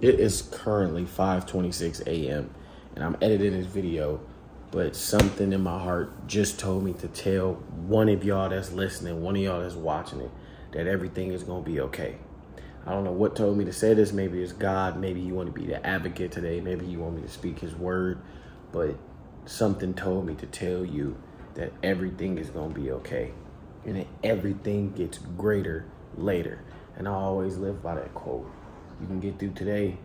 It is currently 5:26 a.m. and I'm editing this video, but something in my heart just told me to tell one of y'all that's listening, one of y'all that's watching it, that everything is gonna be okay. I don't know what told me to say this. Maybe it's God. Maybe you want to be the advocate today. Maybe you want me to speak His word, but something told me to tell you that everything is gonna be okay, and everything gets greater later. And I always live by that quote you can get through today,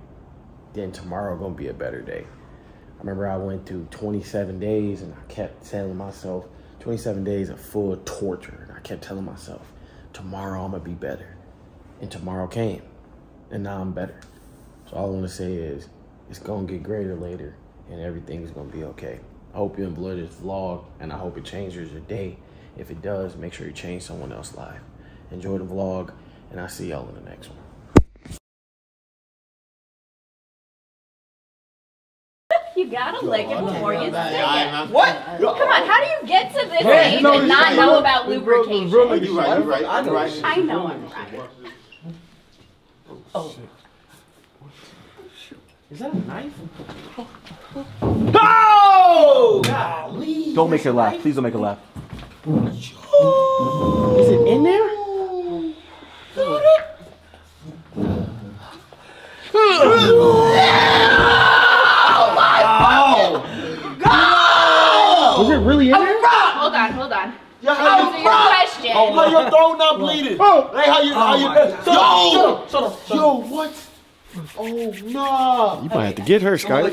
then tomorrow gonna be a better day. I remember I went through 27 days and I kept telling myself, 27 days of full torture. And I kept telling myself, tomorrow I'm gonna be better. And tomorrow came. And now I'm better. So all I wanna say is, it's gonna get greater later and everything's gonna be okay. I hope you enjoyed this vlog and I hope it changes your day. If it does, make sure you change someone else's life. Enjoy the vlog and I'll see y'all in the next one. You gotta lick it before you stick it. What? Come on, how do you get to this age and not know about lubrication? You're right, you right, you right. I know I'm right. Oh. Is that a knife? No! Don't make her laugh. Please don't make her laugh. Is it in there? Was it really in there? Hold on, hold on. Yo, Answer how your you Oh, question. How your throat not bleeding? Oh. Hey, how you? How oh you? Yo, Shut up. yo, what? Oh no! You might have to get her, Skyler.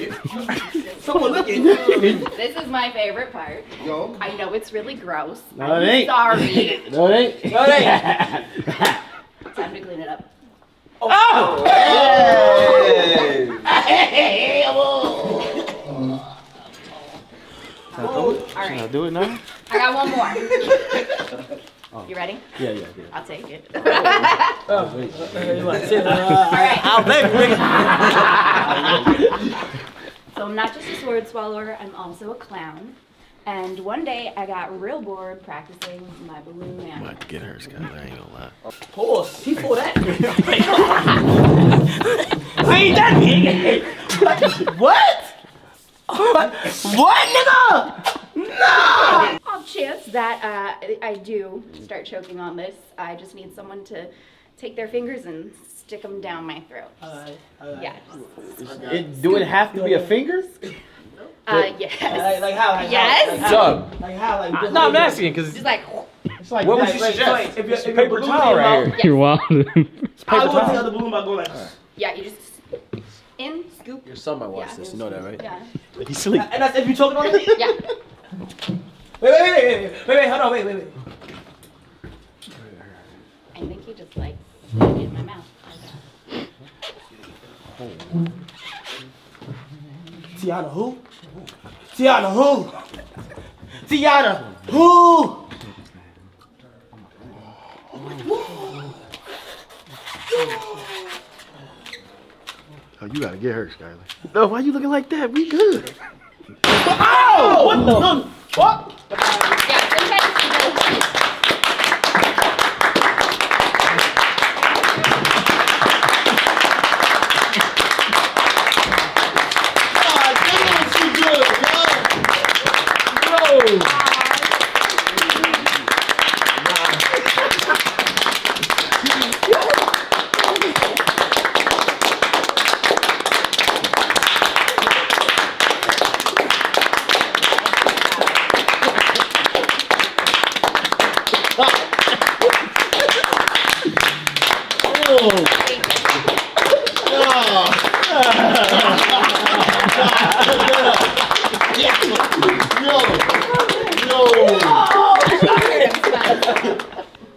Someone looking. This is my favorite part. Yo. I know it's really gross. No, I'm it ain't. Sorry. No, it ain't. No, it ain't. Time to clean it up. Oh! oh! Hey! Can I throw it? All Can I right, do it now? I got one more. Oh. You ready? Yeah, yeah, yeah. I'll take it. Oh, All right. I'll take So I'm not just a sword swallower, I'm also a clown. And one day I got real bored practicing my balloon Might man. have to get her, Skyler. I ain't gonna lie. Pause. He pulled that. I ain't that big. what? What, nigga? No. Off chance that uh, I do start choking on this, I just need someone to take their fingers and stick them down my throat. Yeah. It, do it have to be a finger? Uh, yes. Like, like how? Like Yes. How, Doug. like how? Like this, No, I'm like, asking because Just like, it's like. What What would would you you suggest? suggest? If you're, if you're paper towel right mouth, here. You're wild. I would take towel. the other balloon by going like. yeah, you just in, scoop. Your son might watch Yeah. this. You know that, right? Yeah. He's asleep. And that's if you choking on it. Yeah. Wait, wait, wait, wait, wait, wait, wait, hold on, wait, wait, wait. I think he just like it in my mouth. Tiana who? Tiana who? Tiana who? Oh, Oh, you gotta get her, Skyler. No, why you looking like that? We good. Oh! What the? What? Yeah, sometimes people. God damn, she good, yo. Yo.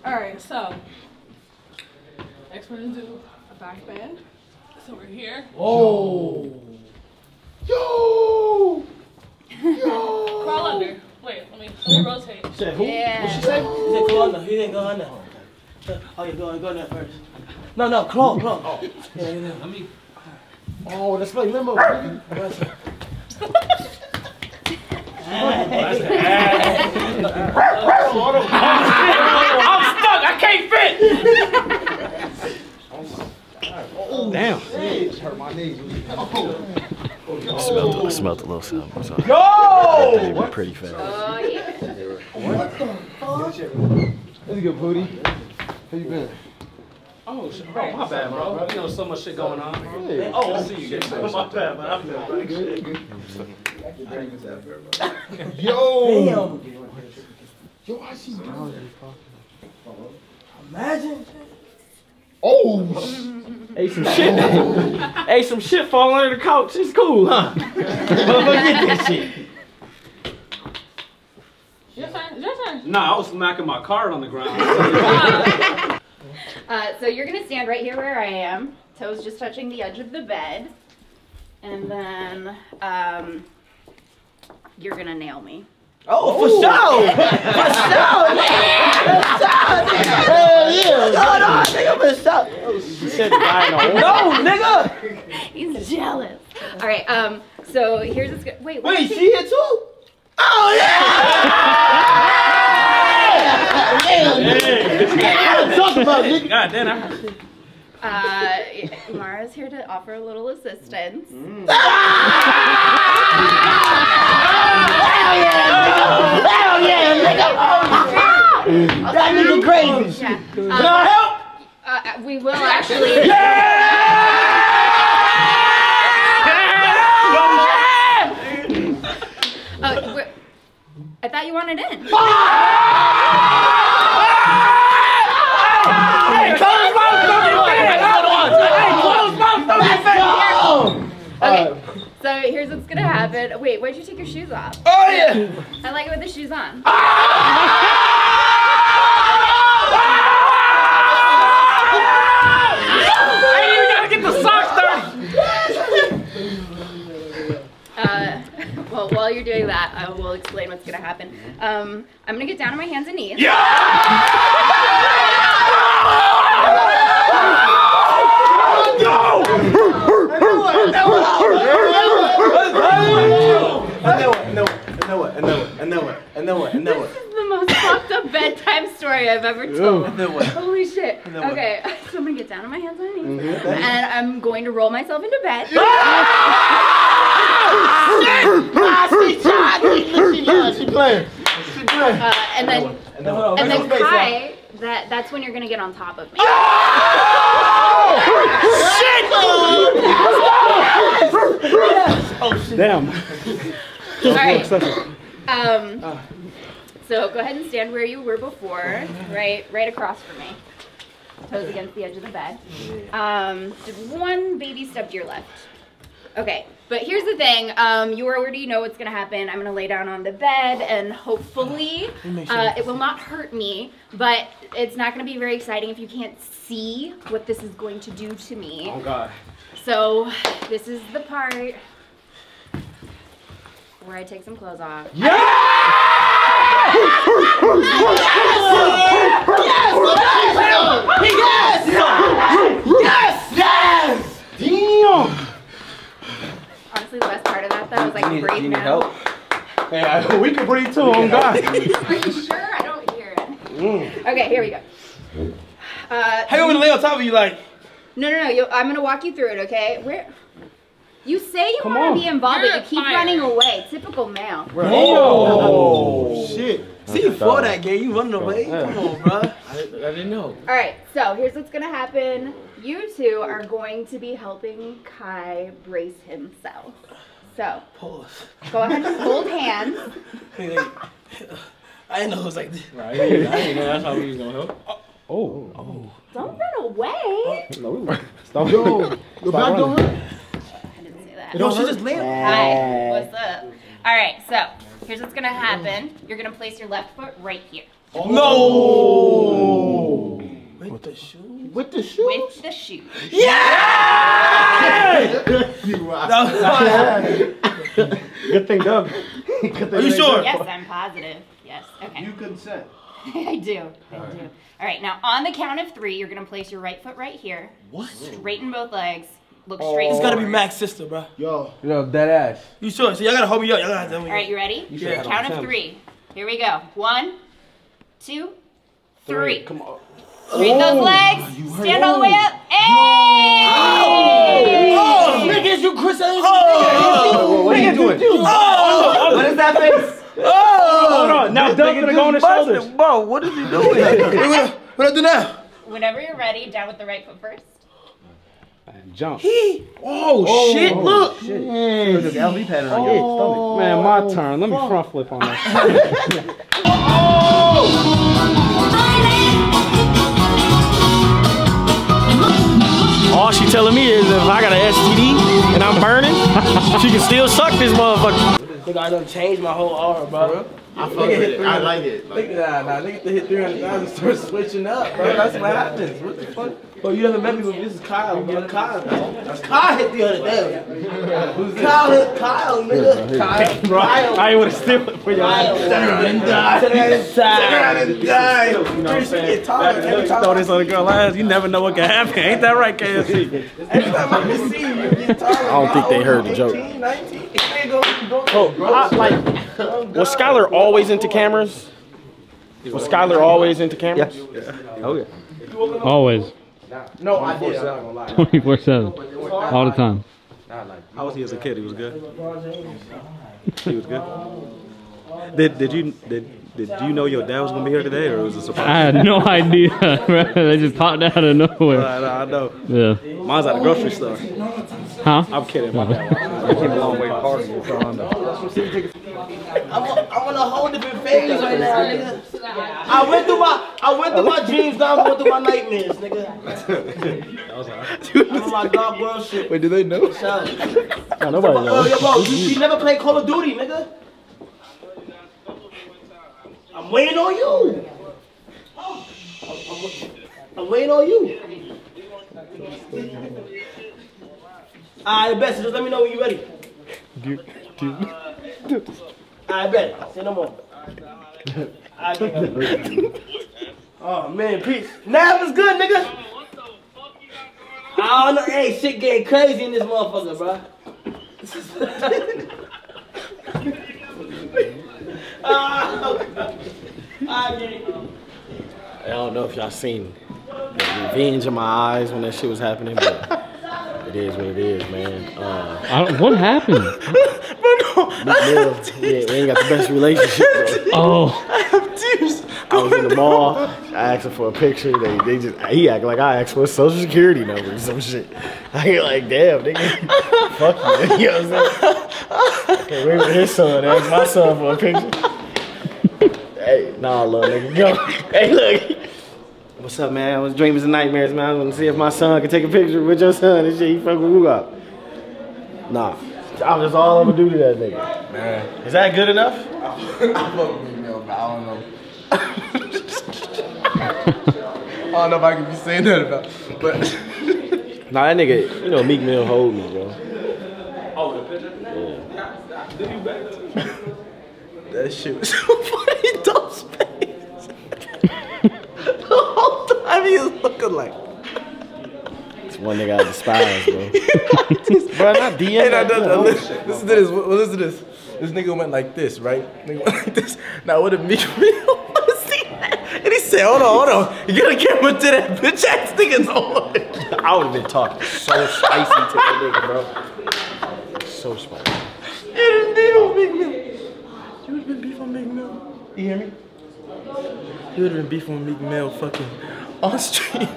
Alright, so next we're gonna do a back bend. So we're here. Oh. Yo. Yo. Crawl under. Wait, let me, let me rotate. Said who? Yeah. What she say? He said go under. He didn't go under. Oh, yeah, go, go under first. No, no, claw, claw. Oh. Yeah, yeah. Let me. Oh, that's my limo. I'm stuck. I can't fit. Oh, Damn. Smelled, smelled a little something. So Yo! they were pretty fast. Oh yeah. That's a good booty. How been? Oh, shit. Oh, bro, my bad, bro. You know, so much shit going on. Hey. Oh, I see you guys. my bad, man. I feel like Yo. Damn. Yo, I see you. Imagine. Oh. Hey, some shit. hey, some shit falling under the couch. It's cool, huh? Motherfucker, get that shit. Your turn. Your turn. Nah, I was smacking my card on the ground. Uh, so you're gonna stand right here where I am, toes just touching the edge of the bed, and then um, you're gonna nail me. Oh, for sure. For sure. Hell yeah. No, no, nigga, for sure. You said the guy in the No, nigga. He's jealous. All right. Um. So here's what's go- wait. Wait, she here too? Oh, yeah. Talk about it. God damn, I Uh, Mara's here to offer a little assistance. Hell yeah, nigga. That nigga crazy. Yeah. Can Um, I help? uh, we will actually. Oh, we're- I thought you wanted in. Hey, close mouth, don't get fed. Hold on. Hey, close mouth, don't get fed. Okay. So here's what's gonna happen. Wait, why'd you take your shoes off? Oh, yeah. I like it with the shoes on. I even gotta get the socks dirty. Uh, well, while you're doing that, I will explain what's gonna happen. Um, I'm gonna get down on my hands and knees. This is the most fucked up bedtime story I've ever told. Holy shit. Okay, so I'm gonna get down on my hands and knees, and I'm going to roll myself into bed. She playing. Uh, and then, and Hold on, then hold. Kai, that that's when you're gonna get on top of me. Damn. All right. Um, so go ahead and stand where you were before, right, right across from me. Toes against the edge of the bed. Um, one baby step to your left. Okay, but here's the thing. Um, you already know what's gonna happen. I'm gonna lay down on the bed, and hopefully, uh, it will not hurt me. But it's not gonna be very exciting if you can't see what this is going to do to me. Oh, God. So this is the part where I take some clothes off. Damn. Honestly, the best part of that though is like breathe now. Hey, I, we can breathe too. Oh God. Are you sure? I don't hear it. Okay, here we go. Uh, How you want me to lay on top of you like? no, no, no. You, I'm gonna walk you through it. Okay? Where? You say you want on. to be involved, but You're you keep fired. running away. Typical male. Oh. Shit. See, before that game, you running away? Come on, bro. I, I didn't know. All right. So here's what's gonna happen. You two are going to be helping Kai brace himself. So Pause. go ahead and hold hands. Hey, hey. I didn't know it was like this. Right. I didn't I didn't know that's how we was gonna help. Oh. oh! Don't run away. Oh. No, we weren't. Stop. Yo. Stop running. I didn't say that. No, she just laying. Hi, what's up? All right, so here's what's gonna happen. You're gonna place your left foot right here oh. No. With the shoe. With the shoe. with the shoe. Yeah! Good thing, Doug. Good thing Are you they sure? Yes, I'm positive. Yes. Okay. You consent. I do. I do. All right. Now on the count of three, you're gonna place your right foot right here. What? Straighten both legs. Look oh. straight. It's gotta be forward. Mac's sister, bro. Yo. Yo, dead ass. You sure? So y'all gotta hold me up. Y'all gotta tell me. All right, you ready? You Yeah. Count of three. Here we go. One, two, three. Come on. Straighten those oh. legs. Oh, stand all the way up. Hey! Oh, niggas, oh, you Criss Angel. Oh, what are you doing? Oh, What is that face? Oh, Hold on. Now Doug's gonna go on his shoulders. Bro, what is he doing? what, what I do now? Whenever you're ready, down with the right foot first. Jump. He. Oh, shit, look. Shit. There's an LV pattern on your stomach. Man, my turn. Let me front flip on that. All she telling me is if I got an STD and I'm burning, she can still suck this motherfucker. Nigga, I done changed my whole aura, bro. I fuck with it. I like it. Look at that, nah, nigga to hit 300,000 start switching up, bro. That's what happens. What the fuck? Bro, you never met me with this is Kyle, bro. Kyle, that's Kyle hit the other day. Who's Kyle hit Kyle, nigga. Kyle, bro. I ain't wanna steal it for you. Kyle. Turn around and die. Turn around and die. Turn around and die. You know what I'm saying? Get tired every You time. throw this on a girl ass, you never know what can happen. Ain't that right, KFC? Every time I can see you, you get tired. I don't think they heard the joke. 18, 19. Nigga, go, go, Oh, I, like, was Skylar always into cameras? Was Skylar always into cameras? Yeah. Oh yeah. Always. No, I did. I'm not gonna lie. 24 7. All the time. How was he as a kid? He was good. He was good. Did did you did did you know your dad was gonna be here today, or was it a I surprise? I had no idea. they just popped out of nowhere. I, know, I know. Yeah. Mine's at the grocery store. Huh? I'm kidding. My dad. I came a long way to party. So I know. I'm, a, I'm on a whole different phase right now, nigga. I went through my I went through my dreams, now I'm going through my nightmares, nigga. I'm on my dark world shit. Wait, do they know? So, No, nobody oh, knows. yo, bro, you, you never played Call of Duty, nigga. I'm waiting on you. I'm, I'm- I'm waiting on you. Alright, best. Just let me know when you're ready. I bet. Say no more. I bet. oh man, peace. Nav is good, nigga. I don't know. Hey, shit getting crazy in this motherfucker, bro. I get it. I don't know if y'all seen the revenge in my eyes when that shit was happening, but it is what it is, man. Uh, I don't, what happened? Meek Mill, yeah, we ain't got the best relationship. Bro. Oh, I have tears. I was in the mall. I asked him for a picture. They, they just he acted like I asked for a social security number or some shit. I get like, damn, nigga, fuck you. You know what I'm saying? Okay, wait for his son. Ask my son for a picture. Hey, nah, little nigga, go. Hey, look. What's up, man? I was dreaming and nightmares, man. I was gonna see if my son could take a picture with your son and shit. He fucking who up? Nah, I was just all over do to that nigga. Man, Is that good enough? I love with Meek Mill, but I don't know. I don't know if I can be saying that about, but Nah, that nigga, you know Meek Mill hold me, bro. Oh, the picture? Yeah. That shit was so funny. Dope's face. the time he was looking like. It's one nigga I despise, bro. bro, not DM. Hey, that no, no, no, listen, listen to this. Listen to this. This nigga went like this, right? Nigga went like this. Now what if Meek Mill want to see that? And he said, hold on, hold on. You gotta camera to that bitch ass nigga's on. I would have been talking so spicy to that nigga, bro. So spicy. You didn't beef on Meek Mill. You would have been beef on Meek Mill. You hear me? You would have been beef on Meek Mill fucking on stream.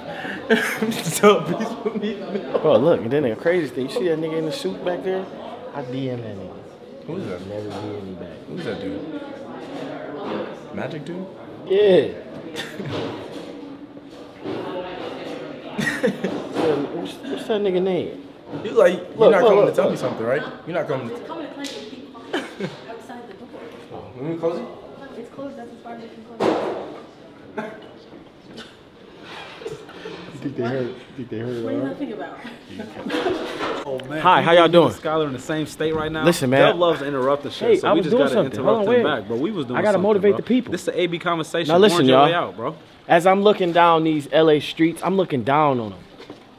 so beef on Meek Mill. Bro, look, and then the crazy thing, you see that nigga in the suit back there? I DM that nigga. Who's that? Never DM me back. Who's that dude? Magic dude? Yeah. what's, what's that nigga name? You like you're Look, not look, coming look, to tell look. me something, right? You're not coming to Come and clench your outside the door. Oh, Let me close it. It's closed. That's as far as it can close. You think they heard? Think they heard What are you all gonna think about? Oh man. Hi, how y'all doing? Skylar in the same state right now. Listen, man. Dub loves to interrupt the shit, Hey, so I we just doing gotta something. interrupt Hold on, him back. But we was doing I gotta motivate bro. the people. This is the AB conversation. Now listen, Orange your way y'all. out, bro. As I'm looking down these LA streets, I'm looking down on them.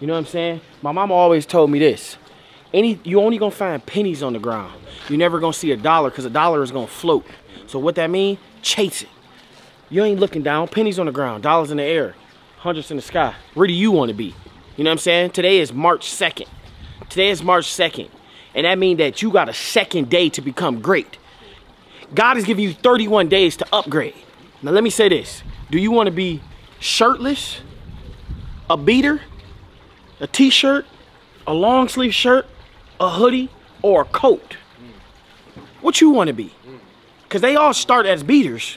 You know what I'm saying? My mama always told me this. Any you only gonna find pennies on the ground. You never gonna see a dollar because a dollar is gonna float. So what that mean? Chase it. You ain't looking down, pennies on the ground, dollars in the air. Hundreds in the sky. Where do you want to be? You know what I'm saying? Today is March 2nd. Today is March 2nd. And that means that you got a second day to become great. God is giving you 31 days to upgrade. Now let me say this. Do you want to be shirtless, a beater, a t-shirt, a long sleeve shirt, a hoodie, or a coat? What you want to be? Because they all start as beaters.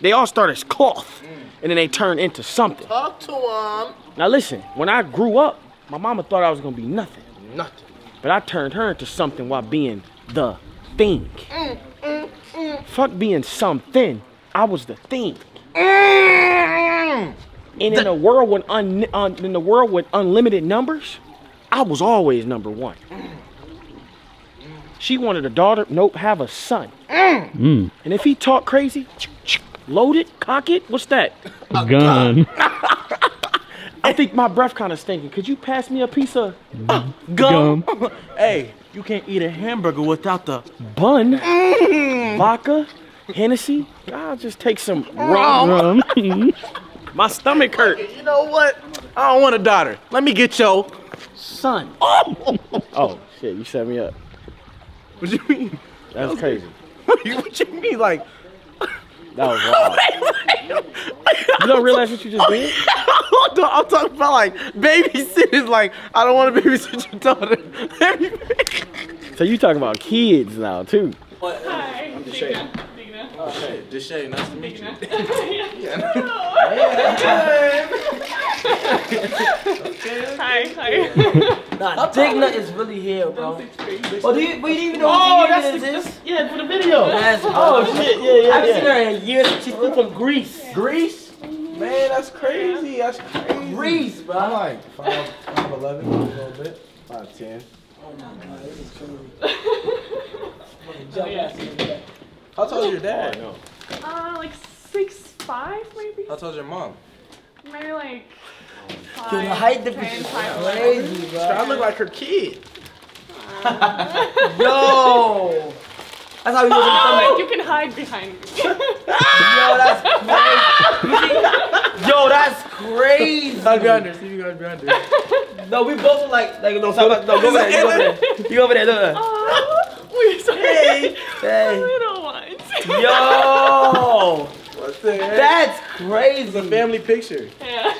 They all start as cloth. And then they turn into something. Talk to him. Now listen, when I grew up, my mama thought I was gonna be nothing. Nothing. But I turned her into something while being the thing. Fuck being something. I was the thing. And in a world with un, un- in the world with unlimited numbers, I was always number one. She wanted a daughter. Nope, have a son. Mm. And if he talk crazy, load it, cock it. What's that? Gun. I think my breath kind of stinking. Could you pass me a piece of uh, gum? Gum. Hey, you can't eat a hamburger without the Bun, vodka, Hennessy. I'll just take some rum. Rum. My stomach hurt. You know what? I don't want a daughter. Let me get your Son. Oh oh shit! You set me up. What you mean? That was crazy. what you mean? Like, That was wild. You don't realize what you just did? I'm talking- I'm talking about like babysitting. Like, I don't want to babysit your daughter. So you talking about kids now too? Hi. I'm Dina. Dina. Deshay, nice to meet you. Yeah. Hi. Hi. Nah, Digna is really here, bro. Oh, do you, we didn't even know Oh, who that's Digna the, is. that's, yeah, for the video. Yes, Oh bro. shit, yeah, yeah, I haven't seen her in years. She's from Greece. Greece? Man, that's crazy. That's crazy. Greece, bro. I'm like five, five eleven, a little bit, five ten. Oh, How tall is your dad? Uh, like six five maybe. How tall is your mom? Maybe like. Yo, the height difference is crazy, bro. I look like her kid. Yo. That's how he was in the thumbnail. you can hide behind me. Yo, that's crazy. Yo, that's crazy. I'll be under. See if you guys be under. No, we both look like, like, no, stop, no, go over there, you over there. You over there, look. Oh, we're sorry. Hey, hey. Little ones. Yo. What the heck? That's It's crazy. a family picture. Yeah.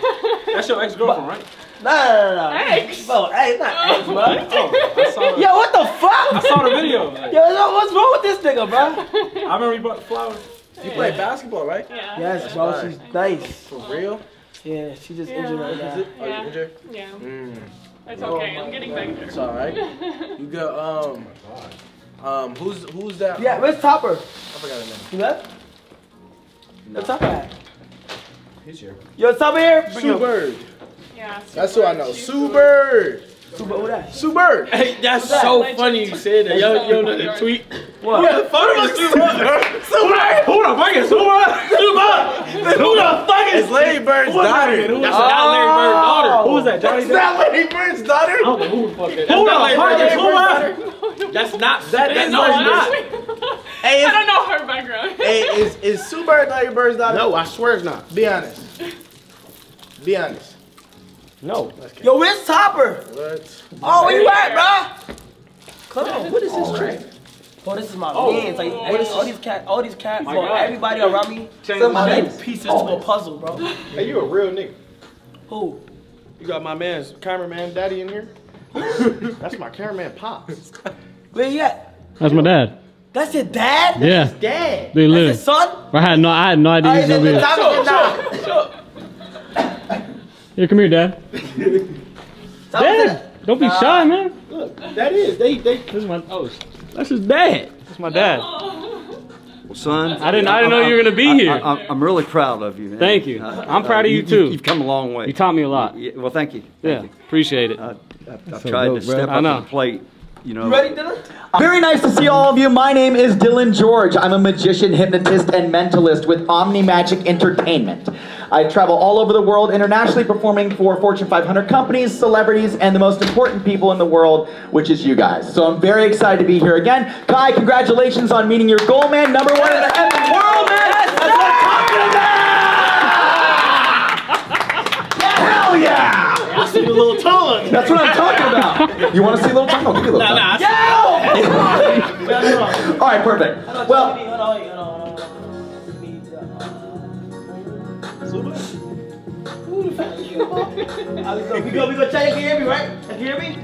That's your ex-girlfriend, right? No, no, no, no. Ex. Bro, hey, it's not ex, bro. I saw Yo, what the fuck? I saw the video. Like, Yo, yo, what's wrong with this nigga, bro? I remember you brought the flowers. You play basketball, right? Yeah. Yes, bro, she's nice. For real? Yeah, she just Yeah. injured right Is now. it? Are you injured? Yeah. Mm. It's okay. I'm getting better. It's alright. You got um um who's who's that? Yeah, where's Topper? I forgot his name. You left? Where's Topper at? He's here. Yo, Topper here? Bring Sue him. Bird. Yeah. That's who I know. She's Sue Bird. Sue Bird, who that? Sue Bird. Hey, that's that? so funny you said that. Yo, yo, know the tweet. What? Who the fuck is Sue Bird? Sue Bird. Who the fuck is Sue Sue Bird. Who the fuck is Larry Bird's oh. daughter? Who That's was not Larry Bird's daughter. Who was that? Johnny Is Depp? that Larry Bird's daughter? I don't know who the fuck that is. Who the not fuck Larry is Bird's Sue daughter. That's not that. That is no, not. Hey, I don't know her background. hey, is, is Sue Bird Larry Bird's daughter? No, I swear it's not. Be honest. Be honest. No. Yo, where's Topper? What? Oh, where you at, bro? Come on, what is this trick? Oh, this is my man. It's like all these, all these cat, all these cats, bro, God. everybody around me. Change Some my of name. them pieces to a puzzle, bro. Hey, you a real nigga. Who? You got my man's cameraman daddy in here? That's my cameraman pops. Where you at? That's my dad. That's your dad? Yeah. Dad. They That's live. his son? I had no, I had no idea he was Hey, gonna be the here. Topper said nah. Here, come here, dad. Dad, don't be Nah. shy, man. Look, that is. They they This is my, oh, that's his dad. that's my dad. Well, son, I didn't- I didn't know you were gonna be I- here. I, am I'm really proud of you. Man. Thank you. Uh, I'm proud of you, you, too. You've come a long way. You taught me a lot. Yeah, well, thank you. Yeah, Thank appreciate it. you. Uh, I've, I've So tried dope, to bro. step I up to know. the plate. You know. You ready, Dylan? Very nice to see all of you. My name is Dylan George. I'm a magician, hypnotist, and mentalist with Omni Magic Entertainment. I travel all over the world internationally performing for Fortune 500 companies, celebrities, and the most important people in the world, which is you guys. So I'm very excited to be here again. Kai, congratulations on meeting your goal, man. Number one in the effing world, man. That's what I'm talking about! Yeah, Hell yeah! I see the little tongue. That's what I'm talking about. You want to see a little tongue? I'll give you a little tongue. Nah, Yeah! All right, perfect. Well, We go, we go check. You can hear me, right? You can hear me?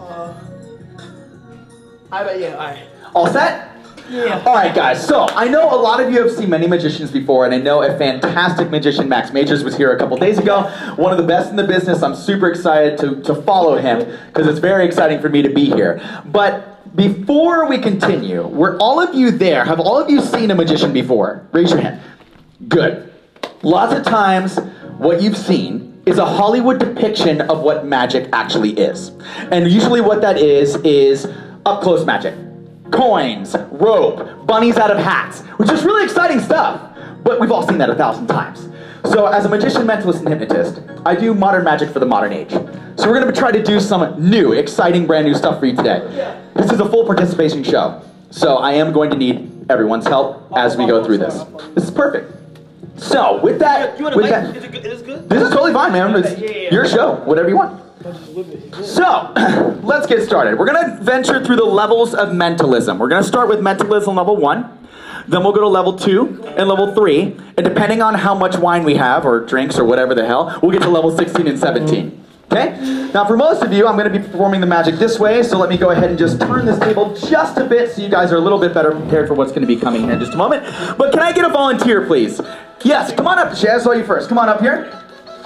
Uh, I bet, yeah, alright. all set? Yeah. All right, guys. So I know a lot of you have seen many magicians before, and I know a fantastic magician, Max Majors, was here a couple days ago. One of the best in the business. I'm super excited to, to follow him because it's very exciting for me to be here. But before we continue, were all of you there? Have all of you seen a magician before? Raise your hand. Good. Lots of times, what you've seen is a Hollywood depiction of what magic actually is. And usually, what that is, is up close magic coins, rope, bunnies out of hats, which is really exciting stuff. But we've all seen that a thousand times. So, as a magician, mentalist, and hypnotist, I do modern magic for the modern age. So, we're going to try to do some new, exciting, brand new stuff for you today. This is a full participation show. So, I am going to need everyone's help as we go through this. This is perfect. So, with that, You want to with mic? that, Is it good? Is it good? this is totally fine, man. It's Yeah, yeah, yeah. your show, whatever you want. So, let's get started. We're gonna venture through the levels of mentalism. We're gonna start with mentalism level one, then we'll go to level two and level three, and depending on how much wine we have, or drinks, or whatever the hell, we'll get to level 16 and 17. Okay? Now, for most of you, I'm gonna be performing the magic this way, so let me go ahead and just turn this table just a bit so you guys are a little bit better prepared for what's gonna be coming here in just a moment. But can I get a volunteer, please? Yes, come on up, Chaz. Saw you first. Come on up here.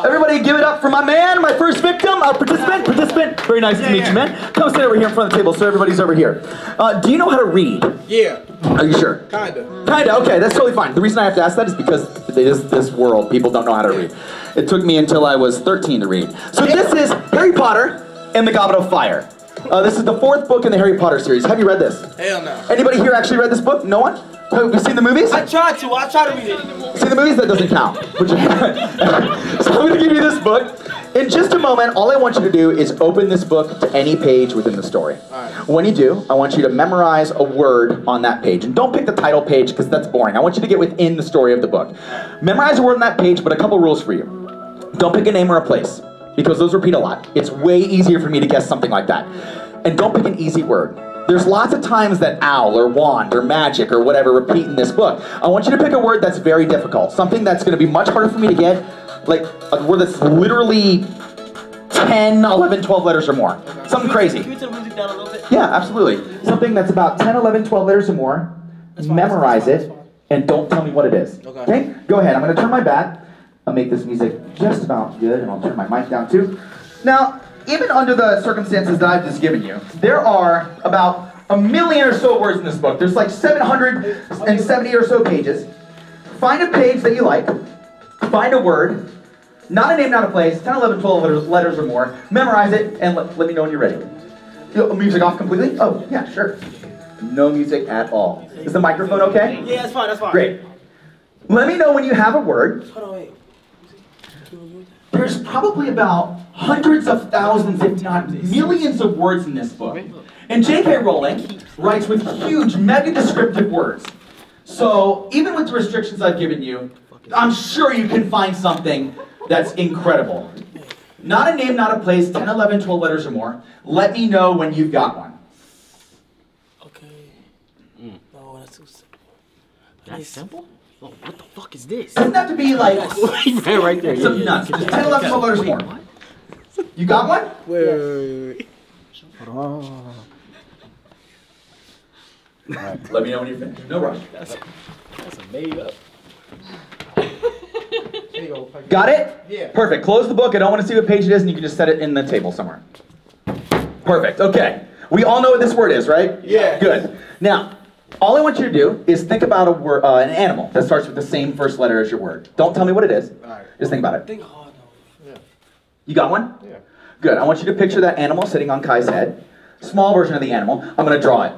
Everybody give it up for my man, my first victim, uh, participant, participant. Very nice to meet you, man. Come sit over here in front of the table so everybody's over here. Uh, do you know how to read? Yeah, Are you sure? kinda. Kinda, okay, that's totally fine. The reason I have to ask that is because this, this world, people don't know how to read. It took me until I was 13 to read. So this is Harry Potter and the Goblet of Fire. Uh, this is the fourth book in the Harry Potter series. Have you read this? Hell no. Anybody here actually read this book? No one? Have you seen the movies? I tried to. I tried to read it. See the movies? That doesn't count. So I'm going to give you this book. In just a moment, all I want you to do is open this book to any page within the story. When you do, I want you to memorize a word on that page. And don't pick the title page because that's boring. I want you to get within the story of the book. Memorize a word on that page, but a couple rules for you. Don't pick a name or a place because those repeat a lot. It's way easier for me to guess something like that. And don't pick an easy word. There's lots of times that owl or wand or magic or whatever repeat in this book. I want you to pick a word that's very difficult, something that's going to be much harder for me to get, like a word that's literally 10, 11, 12 letters or more. Something crazy. Can we turn music down a little bit? Yeah, absolutely. Something that's about 10, 11, 12 letters or more. Memorize it and don't tell me what it is. Okay. Go ahead. I'm going to turn my back. I'll make this music just about good and I'll turn my mic down too. Now, even under the circumstances that I've just given you, there are about a million or so words in this book. There's like 770 or so pages. Find a page that you like. Find a word. Not a name, not a place. 10, 11, 12 letters, letters or more. Memorize it and let, let me know when you're ready. Yo, Music off completely? Oh, yeah, sure. No music at all. Is the microphone okay? Yeah, that's fine. That's fine. Great. Let me know when you have a word. Hold on, wait. There's probably about hundreds of thousands, if not millions of words in this book. And J.K. Rowling writes with huge, mega descriptive words. So even with the restrictions I've given you, I'm sure you can find something that's incredible. Not a name, not a place, 10, 11, 12 letters or more. Let me know when you've got one. Okay. No, that's too simple. That's simple? Oh, what the fuck is this? Doesn't have to be like right, right there. some nuts. Just 10, 11, 12 letters or more. You got one? Wait, wait, wait, wait. Let me know when you're finished. No rush. That's a made up. Got it? Yeah. Perfect. Close the book. I don't want to see what page it is, and you can just set it in the table somewhere. Perfect. Okay. We all know what this word is, right? Yeah. Good. Now, all I want you to do is think about a word, uh, an animal that starts with the same first letter as your word. Don't tell me what it is. Alright. Just think about it. Think hard though. You got one? Yeah. Good. I want you to picture that animal sitting on Kai's head. Small version of the animal. I'm going to draw it.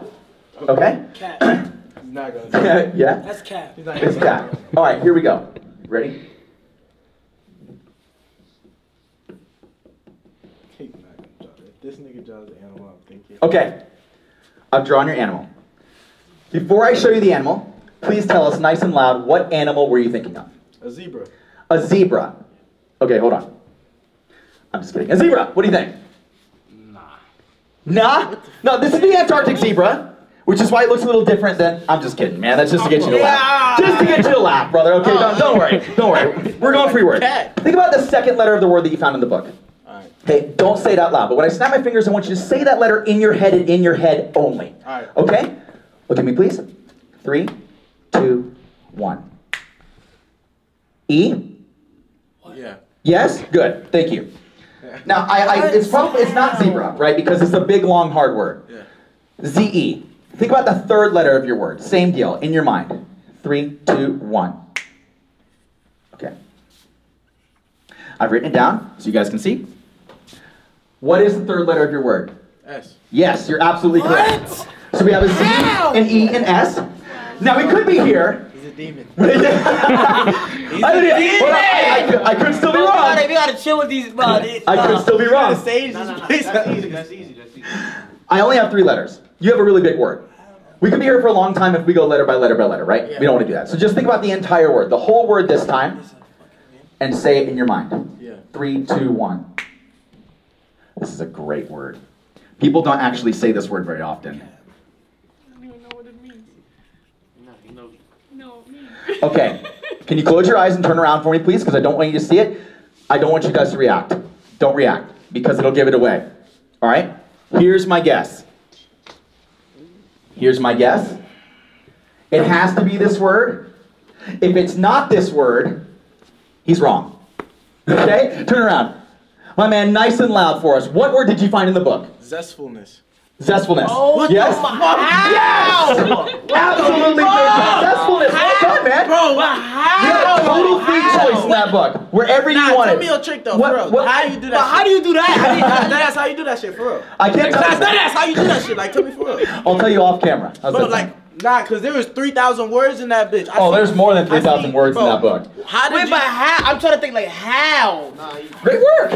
Okay? Cat. He's not gonna. yeah? That's cat. It's cat. All right, here we go. Ready? If this nigga draws the animal, I'm thinking. Okay. I've drawn your animal. Before I show you the animal, please tell us nice and loud what animal were you thinking of? A zebra. A zebra. Okay, hold on. I'm just kidding. A zebra. What do you think? Nah. Nah? No, this is the Antarctic zebra, which is why it looks a little different than. I'm just kidding, man. That's just to get you to laugh. Ah! Just to get you to laugh, brother. Okay, don't, don't worry. Ah! Don't worry. We're going free word. Think about the second letter of the word that you found in the book. Hey, don't say it out loud. But when I snap my fingers, I want you to say that letter in your head and in your head only. Alright. Okay? Look at me, please. Three, two, one. E. Yeah. Yes. Good. Thank you. Now, I, I it's probably it's not zebra, right? Because it's a big, long, hard word. Yeah. Z E. Think about the third letter of your word. Same deal in your mind. Three, two, one. Okay. I've written it down so you guys can see. What is the third letter of your word? S. Yes, you're absolutely correct. So we have a Z, an E, an S. Now we could be here. He's a demon. I, didn't- hold on, I, I could, I could still be wrong. We gotta chill with these. Uh, these- I could still be wrong. Sage this place. That's easy. That's easy. That's easy. I only have three letters. You have a really big word. We could be here for a long time if we go letter by letter by letter, right? We don't want to do that. So just think about the entire word, the whole word this time, and say it in your mind. Yeah. Three, two, one. This is a great word. People don't actually say this word very often. I don't even know what it means. No, he knows. No, me. Okay. Can you close your eyes and turn around for me, please? Because I don't want you to see it. I don't want you guys to react. Don't react because it'll give it away. All right? Here's my guess. Here's my guess. It has to be this word. If it's not this word, he's wrong. Okay? Turn around. My man, nice and loud for us. What word did you find in the book? Zestfulness. Zestfulness. Oh, yes? Yes! Absolutely. Zestfulness. Well done, man. Bro, You how? had a total free choice in that book. Wherever you Nah, want tell it. me your trick though, What- bro. what- how you do that? But how do you do that? How do you, that's how you do that shit for real. I can't tell Nah, you. that's how you do that shit. Like, tell me for real. I'll tell you off camera. How's Bro, like, sound? nah, cause there was three thousand words in that bitch. I Oh, see- there's more than 3,000 see- words in that book. How did Wait, you? but how? I'm trying to think like how. Great work.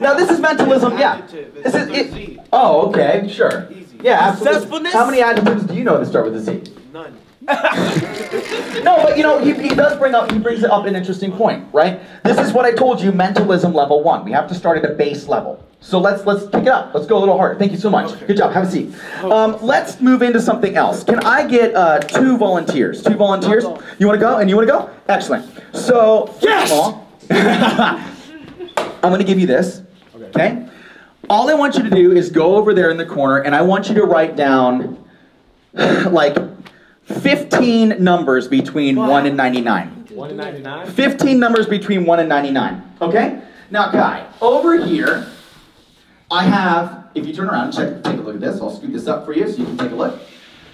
Now this is mentalism. Yeah. This is it. Oh, okay, sure. Yeah, absolutely. Zestfulness? How many adjectives do you know that start with a Z? None. No, but you know, he, he does bring up, he brings up an interesting point, right? This is what I told you, mentalism level one. We have to start at a base level. So let's let's pick it up. Let's go a little harder. Thank you so much. Good job. Have a seat. Um, let's move into something else. Can I get uh, two volunteers? Two volunteers. You want to go? And you want to go? Excellent. So yes. I'm going to give you this. Okay. All I want you to do is go over there in the corner, and I want you to write down like 15 numbers between 1 and 99. One in ninety nine. 15 numbers between 1 and 99. Okay? Now, Kai, over here, I have, if you turn around and check, take a look at this. I'll scoot this up for you so you can take a look.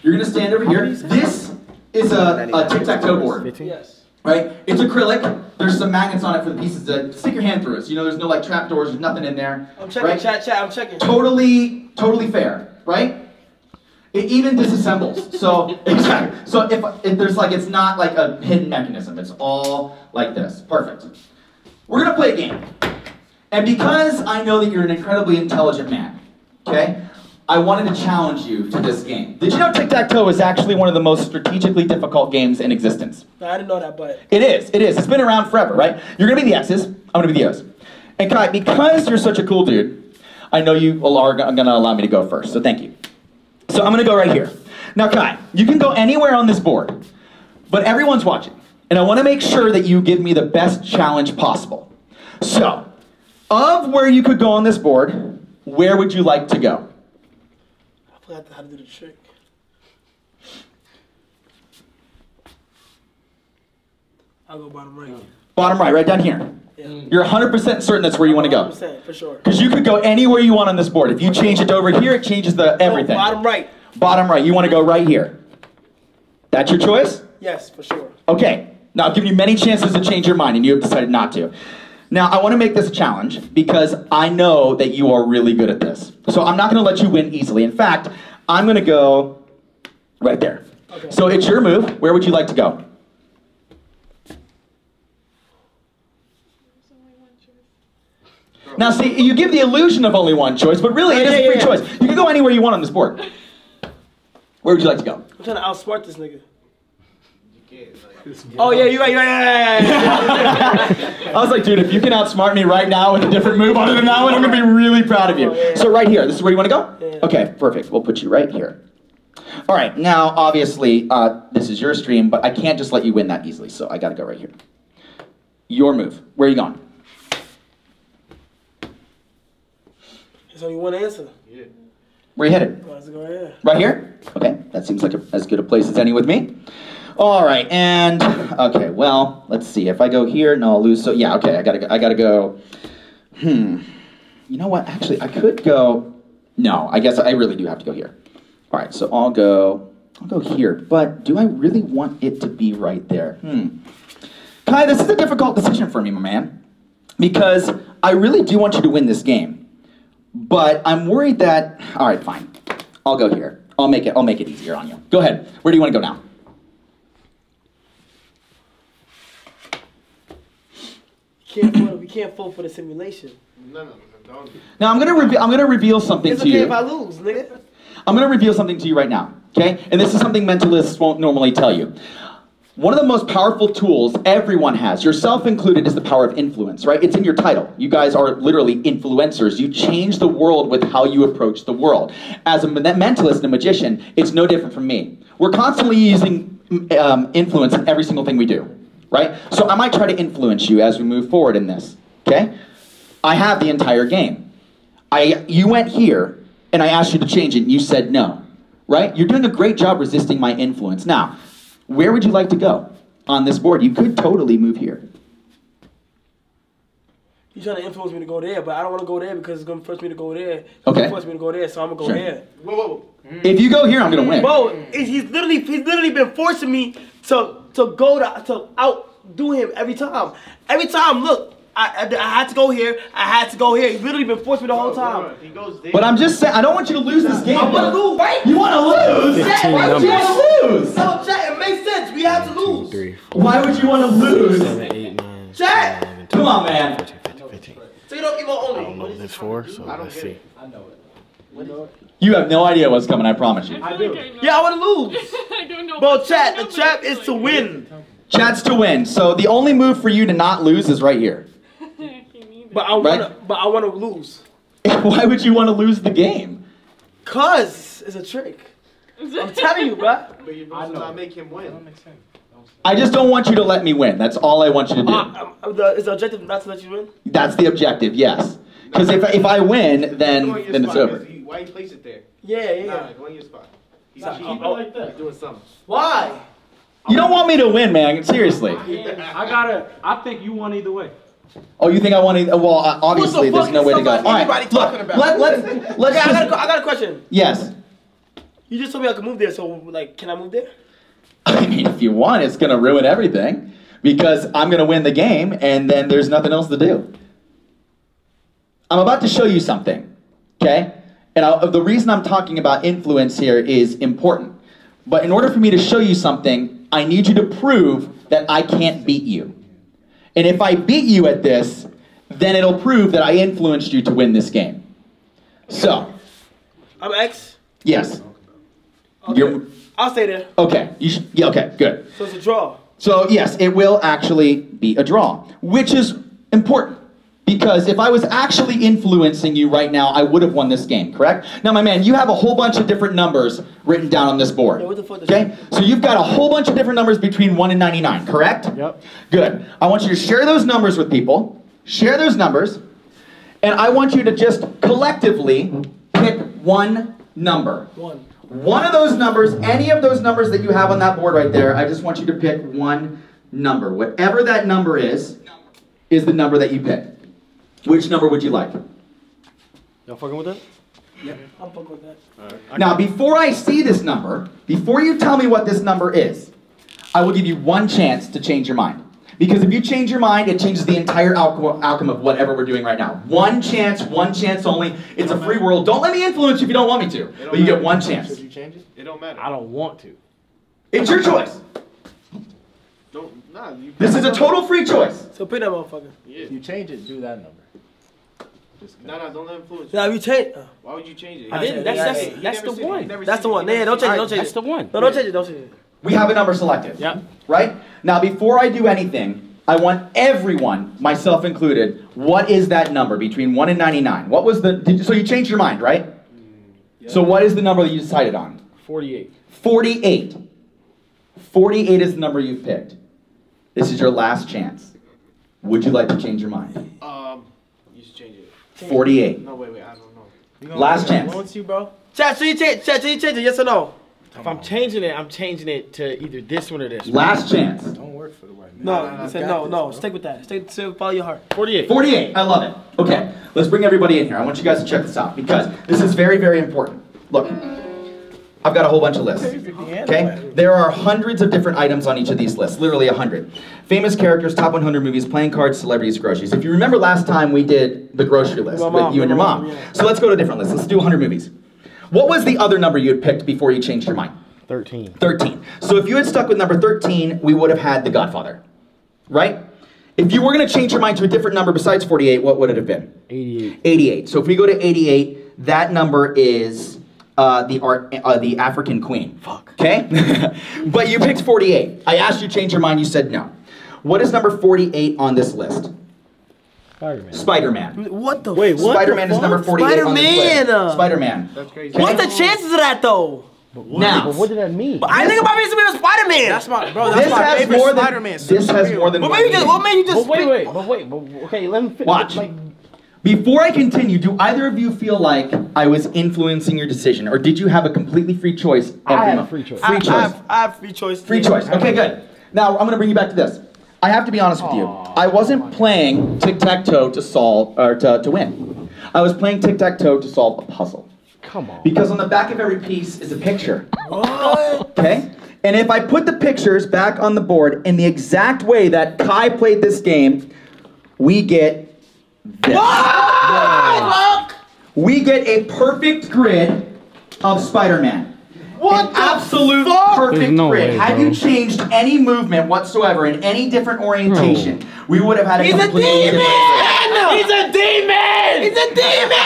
You're going to stand over here. This is a, a tic-tac-toe board. Yes. Right? It's acrylic. There's some magnets on it for the pieces to stick your hand through it. So you know there's no like trap doors, there's nothing in there. I'm checking right? chat chat. I'm checking. Totally, totally fair, right? It even disassembles. So exactly. So if, if there's like it's not like a hidden mechanism, it's all like this. Perfect. We're gonna play a game. And because I know that you're an incredibly intelligent man, okay, I wanted to challenge you to this game. Did you know tic-tac-toe is actually one of the most strategically difficult games in existence? I didn't know that, but It is. It is. It's been around forever, right? You're gonna be the X's. I'm gonna be the O's. And Kai, because you're such a cool dude, I know you are gonna allow me to go first. So thank you. So I'm gonna go right here. Now, Kai, you can go anywhere on this board, but everyone's watching, and I want to make sure that you give me the best challenge possible. So, of where you could go on this board, where would you like to go? I forgot how to do the trick. I'll go bottom right. Bottom right, right down here. Yeah. You're 100% certain that's where you want to go. 100% for sure. Because you could go anywhere you want on this board. If you change it over here, it changes the everything. Oh, bottom right. Bottom right. You want to go right here. That's your choice? Yes, for sure. Okay. Now I've given you many chances to change your mind, and you have decided not to. Now I want to make this a challenge because I know that you are really good at this. So I'm not going to let you win easily. In fact, I'm going to go right there. So it's your move. Where would you like to go? Now, see, you give the illusion of only one choice, but really it is Yeah, a free yeah. choice. You can go anywhere you want on this board. Where would you like to go? I'm trying to outsmart this nigga. Oh yeah, you're right. You're right. Yeah, yeah, yeah, yeah. I was like, dude, if you can outsmart me right now with a different move other than that one, I'm gonna be really proud of you. So right here, this is where you want to go. Okay, perfect. We'll put you right here. All right. Now, obviously, uh, this is your stream, but I can't just let you win that easily. So I got to go right here. Your move. Where are you going? There's only one answer. Yeah. Where are you headed? Let's. Right here? Okay, that seems like a, as good a place as any with me. All right, and okay, well, let's see. If I go here, no, I'll lose. So yeah, okay, I gotta, go, I gotta go. Hmm. You know what? Actually, I could go. No, I guess I really do have to go here. All right, so I'll go. I'll go here. But do I really want it to be right there? Hmm. Kai, this is a difficult decision for me, my man, because I really do want you to win this game. But I'm worried that. All right, fine. I'll go here. I'll make it. I'll make it easier on you. Go ahead. Where do you want to go now? Can't fall, we can't fall for the simulation. No, no, don't. Now I'm gonna reveal. I'm gonna reveal something It's to okay you. if I lose, nigga. I'm gonna reveal something to you right now. Okay? And this is something mentalists won't normally tell you. One of the most powerful tools everyone has, yourself included, is the power of influence, right? It's in your title. You guys are literally influencers. You change the world with how you approach the world. As a mentalist and a magician, it's no different from me. We're constantly using um, influence in every single thing we do, right? So I might try to influence you as we move forward in this, okay? I have the entire game. I, you went here, and I asked you to change it, and you said no, right? You're doing a great job resisting my influence. Now, where would you like to go on this board? You could totally move here. You're trying to influence me to go there, but I don't want to go there because it's gonna force me to go there. It's Okay. gonna force me to go there, so I'm gonna go Sure. there. Whoa, whoa. If you go here, I'm gonna win. Bro, he's literally he's literally been forcing me to to go to to outdo him every time. Every time, look, I, I, I had to go here. I had to go here. He's literally been forcing me the whole time. He goes. But I'm just saying, I don't want you to lose this game. I want to lose, right? You want to lose? Why would you want to lose? No, Jack, it makes sense. We have to lose. Three, four, Why would you want to lose? seven, eight, nine, Jack, Come on, man. 14, 15, 15. so you don't even I don't know this for, so let's see. You have no idea what's coming, I promise you. I do. Yeah, I want to lose. I don't know. Bro, chat. The trap is to win. Chats to win. So the only move for you to not lose is right here. But I wanna, but I wanna lose. Why would you want to lose the game? Cause it's a trick. I'm telling you, bro. But you're not make him win. I just don't want you to let me win. That's all I want you to do. Uh, um, the, is the objective not to let you win? That's the objective, yes. Because if, if I win, then Go in your then it's spot, over. 'Cause you- Why you place it there? Yeah, yeah. Nah, go in your spot. He's Nah, keep it like He's doing something. Why? You don't want me to win, man. Seriously. I gotta. I think you won either way. Oh, you think I want to? Well, uh, obviously, What there's no way to go. All somebody- right, look. talking about? Let, let's let's Okay, I got, a, I got a question. yes. You just told me I could move there, so like, can I move there? I mean, if you want, it's gonna ruin everything because I'm gonna win the game, and then there's nothing else to do. I'm about to show you something, okay? And I'll, the reason I'm talking about influence here is important. But in order for me to show you something, I need you to prove that I can't beat you. And if I beat you at this, then it'll prove that I influenced you to win this game. So, I'm X. yes. You're, I'll stay there. okay. You should, yeah, okay, good. So it's a draw. So yes, it will actually be a draw, which is important. Because if I was actually influencing you right now, I would have won this game, correct? Now, my man, you have a whole bunch of different numbers written down on this board. Yeah, what the fuck does Okay? So you've got a whole bunch of different numbers between 1 and 99, correct? Yep. Good. I want you to share those numbers with people. Share those numbers. And I want you to just collectively pick one number. One. One of those numbers, any of those numbers that you have on that board right there, I just want you to pick one number. Whatever that number is, is the number that you pick. Which number would you like? Y'all fucking with that? Yeah, I'm fucking with that. Now, before I see this number, before you tell me what this number is, I will give you one chance to change your mind. Because if you change your mind, it changes the entire outcome outcome of whatever we're doing right now. One chance, one chance only. It's a free world. Don't let me influence you if you don't want me to. But you get one chance. Should you change it? It don't matter. I don't want to. It's your choice. Don't, nah, you This is a total free choice. So pick that motherfucker. Yeah. If you change it, do that number. Nah, no, don't let him influence you. Now you change. uh, Why would you change it? I didn't. That's- He that's- never that's seen the it. One. That's the one. He Yeah, don't change it. it. Don't change That's it. the one. No, don't change it. Don't change it. We have a number selected. Yep. Right? Now, before I do anything, I want everyone, myself included, what is that number between 1 and 99? What was the. Did you, so you changed your mind, right? So what is the number that you decided on? 48. 48. 48 is the number you've picked. This is your last chance. Would you like to change your mind? Um, you should change it. 48. No, wait, wait, I don't know. You Last chance. Won't you, bro? Chat, so you change, chat, so you change it, yes or no? If I'm changing it, I'm changing it to either this one or this. Last chance. Don't work for the white man. No, I I said no, this, no. bro. Stick with that. Stick, stick, follow your heart. 48. 48. I love it. Okay, let's bring everybody in here. I want you guys to check this out because this is very, very important. Look, I've got a whole bunch of lists. Okay? There are hundreds of different items on each of these lists, literally a hundred. Famous characters, top 100 movies, playing cards, celebrities, groceries. If you remember last time we did the grocery list My with you and your mom. mom, yeah. So let's go to a different list. Let's do 100 movies. What was the other number you had picked before you changed your mind? 13. 13. So if you had stuck with number 13, we would have had The Godfather. Right? If you were going to change your mind to a different number besides 48, what would it have been? 88. 88. So if we go to 88, that number is uh, the art, uh, the African queen. Fuck. Okay? but you picked 48. I asked you to change your mind, you said no. What is number 48 on this list? Spider-Man. Spider-Man. What the? Wait, what Spider-Man is number fuck? 48 on this list. Spider-Man, uh, Spider-Man. That's crazy. What's the chances of that though? Now, But what did that mean? But I think about me to be a Spider-Man. That's my bro. That's this my has favorite more than Spider-Man. this has more than What one made you just? meaning. What made you just? But wait, pick- wait, but wait, but okay. Let me fin- Watch. Like, Before I continue, do either of you feel like I was influencing your decision, or did you have a completely free choice? I have a free choice. Free I, choice. I have, I have free choice. Free choice. Okay, good. Now I'm gonna bring you back to this. I have to be honest with you. I wasn't playing tic tac toe to solve or to, to win. I was playing tic tac toe to solve a puzzle. come on. Because on the back of every piece is a picture. Okay? And if I put the pictures back on the board in the exact way that Kai played this game, we get this. We get a perfect grid of Spider-Man. What An the absolute fuck? perfect no grid. way, Had you changed any movement whatsoever in any different orientation, we would have had a He's a demon! different He's a demon! He's a demon!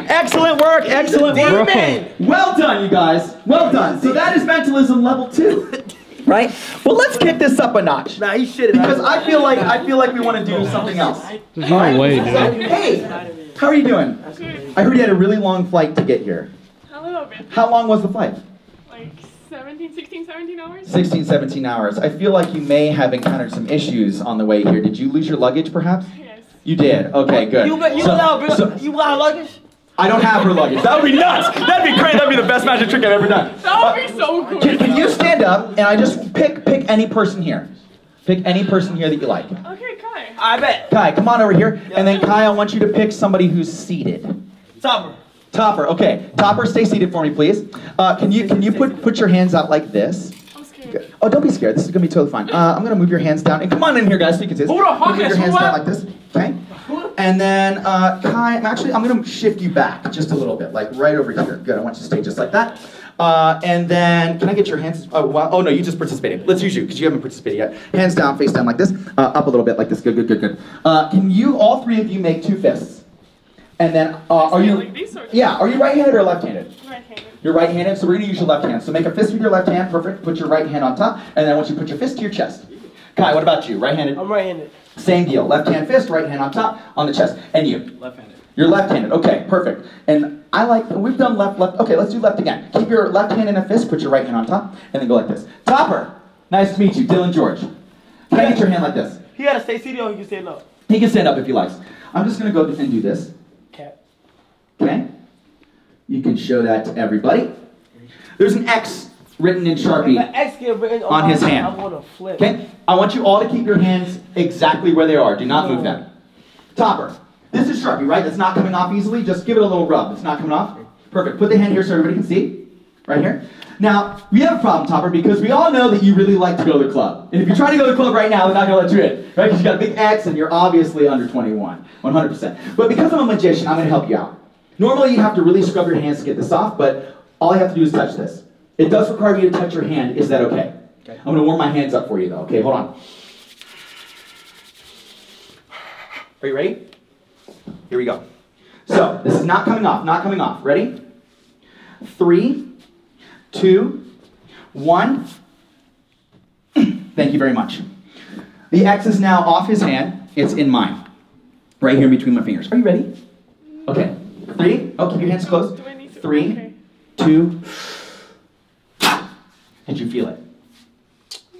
Excellent work, excellent work. Demon! Well done, you guys. Well done. So that is mentalism level two. Right? Well, let's kick this up a notch. Nah, he shit Because I feel like I feel like we want to do something else. There's no way, So, dude. hey, how are you doing? I heard you had a really long flight to get here. A little bit. How long was the flight? Like 17, 16, 17 hours? 16, 17 hours. I feel like you may have encountered some issues on the way here. Did you lose your luggage, perhaps? Yes. You did. Okay, good. You got you So- allow so- you allow luggage? I don't have her luggage. That would be nuts. That'd be great. That'd be the best magic trick I've ever done. That would be so cool. Can, can you stand up and I just pick pick any person here? Pick any person here that you like. Okay, Kai. I bet. Kai, come on over here. And then Kai, I want you to pick somebody who's seated. Topper. Topper, okay. Topper, stay seated for me, please. Uh, can you can you put put your hands out like this? Oh, don't be scared. This is gonna be totally fine. Uh, I'm gonna move your hands down and come on in here, guys, so you can see this. Who the fuck Move your hands down like this. Okay. And then uh, Kai, actually, I'm gonna shift you back just a little bit, like right over here. Good. I want you to stay just like that. Uh, and then, can I get your hands? Oh, wow. oh no, you just participated. Let's use you because you haven't participated yet. Hands down, face down like this. Uh, up a little bit like this. Good, good, good, good. Uh, can you, all three of you, make two fists? And then, uh, are you? Like these or Yeah. Are you right-handed or left-handed? right-handed? You're right-handed, so we're gonna use your left hand. So make a fist with your left hand, perfect. Put your right hand on top, and then I want you to put your fist to your chest. Kai, what about you? Right-handed? I'm right-handed. Same deal. Left hand fist, right hand on top, on the chest. And you? Left-handed. You're left-handed. Okay, perfect. And I like, we've done left, left. Okay, let's do left again. Keep your left hand in a fist, put your right hand on top, and then go like this. Topper, nice to meet you. Dylan George. Can I get your hand like this? He had to stay seated or he can stand up. He can stand up if he likes. I'm just gonna go and do this. Okay? You can show that to everybody. There's an X written in Sharpie. an X get written On his hand. Flip. Okay? I want you all to keep your hands exactly where they are. Do not move them. Topper. This is Sharpie, right? It's not coming off easily. Just give it a little rub. It's not coming off. Perfect. Put the hand here so everybody can see. Right here. Now, we have a problem, Topper, because we all know that you really like to go to the club. And if you try to go to the club right now, they're not going to let you in. Right? Because you got a big X and you're obviously under 21. 100%. But because I'm a magician, I'm going to help you out. Normally, you have to really scrub your hands to get this off, but all I have to do is touch this. It does require me to touch your hand. Is that okay? okay. I'm going to warm my hands up for you, though. Okay, hold on. Are you ready? Here we go. So, this is not coming off, not coming off. Ready? Three, two, One. Thank you very much. The X is now off his hand. It's in mine. Right here in between my fingers. Are you ready? Okay. Three. Oh, keep your hands closed. Three, two. Did you feel it?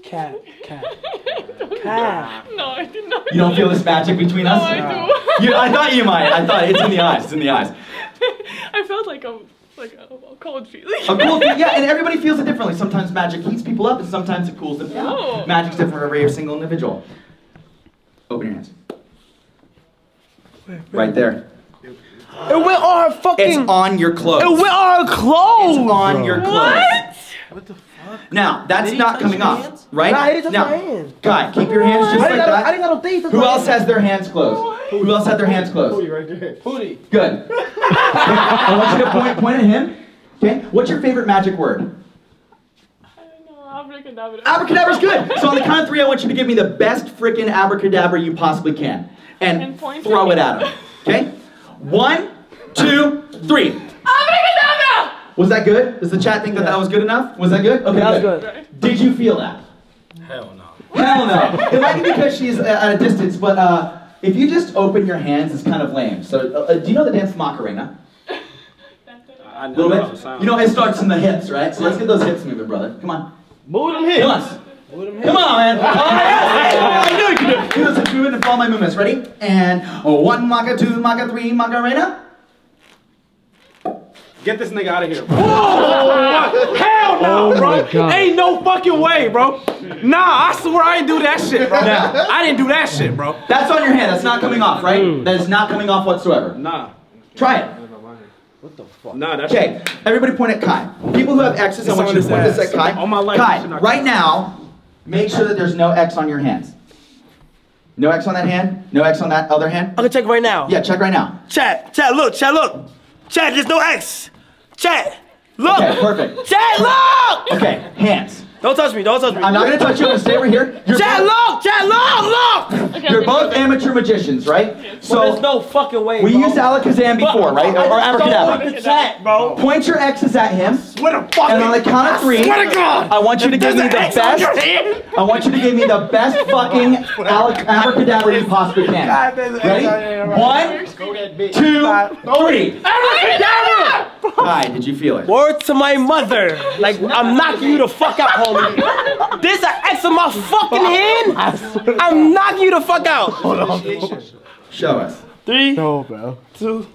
Cat, cat, cat. No, I did not. You don't feel this magic between us? No, I do. You, I thought you might. I thought it's in the eyes. It's in the eyes. I felt like a like a, a cold feeling. A cool thing, yeah, and everybody feels it differently. Sometimes magic heats people up, and sometimes it cools them down. Oh. Magic's different for every single individual. Open your hands. Right there. It went on her fucking. It's on your clothes. It went on her clothes. It's on your clothes. What? What the fuck? Now that's not coming off, hands? right? Nah, he didn't touch now, my hands. Guy, keep your hands just I like got that. I didn't got no teeth, Who else has their hands closed? Who else had their hands closed? right there. Hootie. Good. I want you to point point at him. Okay. What's your favorite magic word? I don't know. Abracadabra. Abracadabra's good. So on the count of three, I want you to give me the best freaking abracadabra you possibly can, and And throw it at him. Okay. One, two, three. Abracadabra! Was that good? Does the chat think that that was good enough? Was that good? Okay, That was good. Did you feel that? Hell no. Hell no. It might be because she's uh, at a distance, but uh, if you just open your hands, it's kind of lame. So, uh, uh, do you know the dance Macarena? I A know little bit. You know, it starts in the hips, right? So let's get those hips moving, brother. Come on. Move them here. Come on. Come on, man. Oh, yes. I knew do it. Listen and follow my movements. Ready? And oh, one maca, two maca, three macarena. Get this nigga out of here. Oh, hell no, Oh bro. Ain't no fucking way, bro. Nah, I swear I didn't do that shit, bro. Now. I didn't do that shit, bro. That's on your hand. That's not coming off, right? That is not coming off whatsoever. Nah. Try it. What the fuck? Nah, that's Okay, everybody point at Kai. People who have X's, I want on you to point this at Kai. All my life, Kai, you should right now, make sure that there's no X on your hands. No X on that hand? No X on that other hand? I can check right now. Yeah, check right now. Chat, chat, look, chat, look. Chat, there's no X. Chat, look. Okay, perfect. Chat, look. Okay, hands. Don't touch me, don't touch me. I'm not gonna touch you. I'm gonna stay over here. You're Chat, both, look, chat, look, look. you're both amateur magicians, right? So there's no fucking way. we bro. used alakazam before, right? I Or just don't abracadabra. want the chat, bro. Point your X's at him. Swear to fucking. And on the count of three, Swear to God. I want you to If give me the X best. I want you to give me the best fucking al- abracadabra you possibly can. there's an X on your hand, Ready? One, two, three. Abracadabra! Hi, did you feel it? Word to my mother. Like, I'm knocking you the fuck out, homie. This an X on my fucking hand? I'm knocking you the fuck out. Hold on. Show us. Three. No, bro. Two.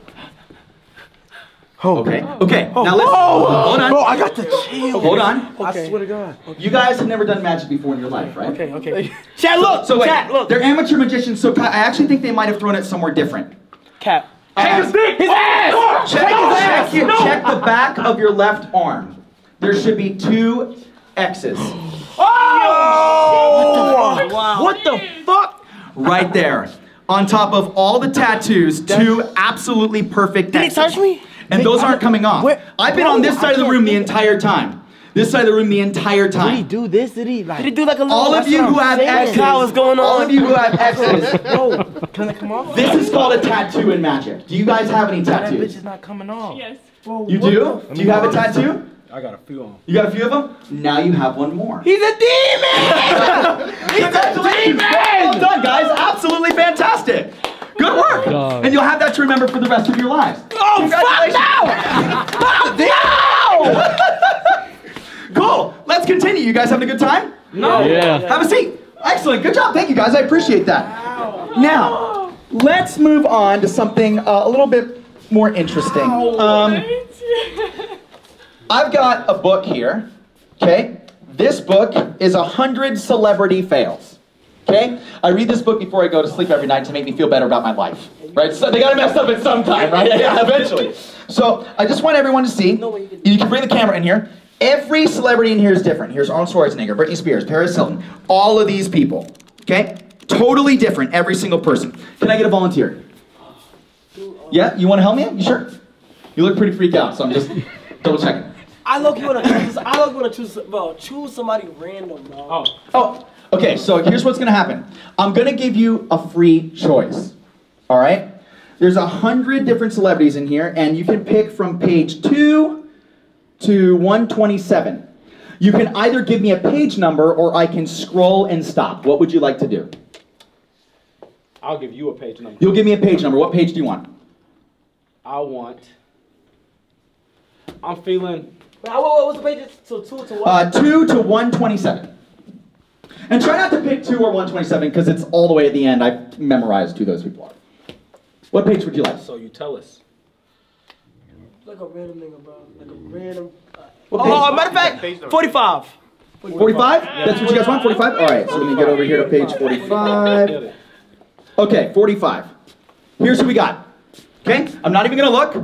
Okay. Okay. Now listen. Whoa. Hold on. Bro, I got the chill. Hold on. I swear to God. You guys have never done magic before in your life, right? Okay, okay. Chat, look. So wait, Chat, look. they're amateur magicians, so I actually think they might have thrown it somewhere different. Cap. Uh, check his dick. His oh, ass. Check, Check his ass. your- No. check the back of your left arm. There should be two X's. Oh! What the fuck? Right there. On top of all the tattoos, two absolutely perfect Did he X's. touch me? And those aren't coming off. Where- I've been on this side of the room the entire time. This side of the room the entire time. Did he do this? Did he like? Did he do like a little? All of you who have saying. X's, Kyle, what's going on? all of you who have X's, Bro, can it come off? this is called a tattoo in magic. Do you guys have any tattoos? That bitch tattoos? is not coming off. Yes. Bro, You do? Do you have a fuck? tattoo? I got a few of them. You got a few of them? Now you have one more. He's a demon. He's a Congratulations! Well done, guys. Absolutely fantastic. Good work. Dog. And you'll have that to remember for the rest of your lives. Oh fuck no! Fuck no! Cool. Let's continue. You guys having a good time? No. Yeah. Have a seat. Excellent. Good job. Thank you, guys. I appreciate that. Wow. Now, let's move on to something uh, a little bit more interesting. Um, I've got a book here. Okay. This book is a hundred celebrity fails. Okay. I read this book before I go to sleep every night to make me feel better about my life. Right. So they gotta mess up at some time, right? Yeah, eventually. So I just want everyone to see. You can bring the camera in here. Every celebrity in here is different. Here's Arnold Schwarzenegger, Britney Spears, Paris Hilton. All of these people. Okay. Totally different. Every single person. Can I get a volunteer? Yeah. You want to help me? You sure? You look pretty freaked out, so I'm just double checking. I look you wanna choose. I look you wanna choose. Bro, choose somebody random, bro. Oh. Oh, okay, so here's what's gonna happen. I'm gonna give you a free choice. All right? There's a hundred different celebrities in here, and you can pick from page two to 127. You can either give me a page number or I can scroll and stop. What would you like to do? I'll give you a page number. You'll give me a page number. What page do you want? I want. I'm feeling. Wait, what, what, what's the page? So two to what? Uh, 2 to 127. And try not to pick 2 or 127 because it's all the way at the end. I've memorized who those people are. What page would you like? So you tell us. like a random nigga, bro. Like a random. What Oh, page? matter of fact, 45. 45? That's what you guys want? 45? All right, so let me get over here to page 45. Okay, 45. Here's who we got. Okay, I'm not even gonna look.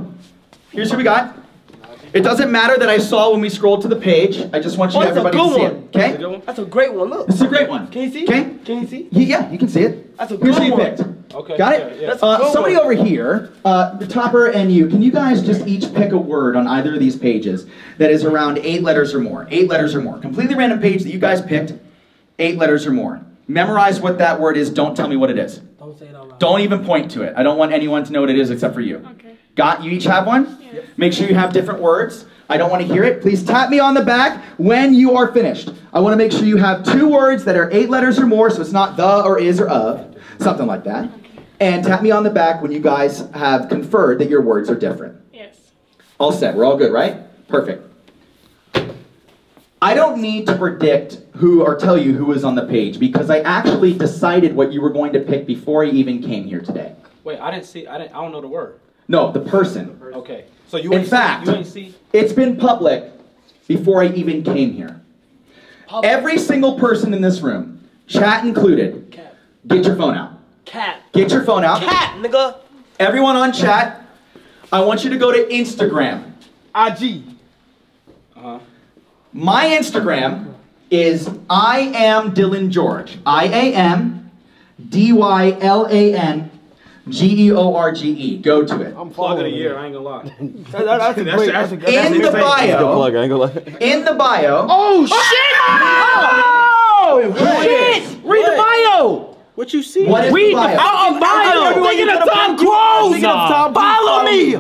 Here's who we got. It doesn't matter that I saw when we scrolled to the page. I just want you Oh, that's a everybody to good see one. it. Okay? That's a great one. Look. This is a great one. Can you see? Okay? Can you see? Yeah, you can see it. That's a good Here's good who you one. picked. Okay. Got it? yeah. That's a Uh, good somebody one. over here, uh, the topper and you, can you guys just each pick a word on either of these pages that is around eight letters or more? Eight letters or more. Completely random page that you guys picked, eight letters or more. Memorize what that word is. Don't tell me what it is. Don't say it out loud. Don't even point to it. I don't want anyone to know what it is except for you. Okay. Got? You each have one? Make sure you have different words. I don't want to hear it. Please tap me on the back when you are finished. I want to make sure you have two words that are eight letters or more, so it's not the or is or of, something like that. And tap me on the back when you guys have conferred that your words are different. Yes. All set. We're all good, right? Perfect. I don't need to predict who or tell you who was on the page because I actually decided what you were going to pick before I even came here today. Wait, I didn't see. I didn't. I don't know the word. No, the person. Okay. So you In ain't fact- see, you ain't see. It's been public before I even came here. Public. Every single person in this room, chat included, Cat. get your phone out. Cat. Get your phone out. Cat, nigga. Everyone on chat, I want you to go to Instagram. IG. Uh-huh. My Instagram is I am Dylan George. I A M D Y L A N G E O R G E. Go to it. Plug of the year. I ain't gonna lie. That, that, that's a great. That's a great. In the bio, Plug, I ain't gonna lie. in the bio, Oh shit! Oh shit! Read the bio. What you see? what is the bio? Oh, bio. Thinking of Tom Cruise. Thinking. Follow me.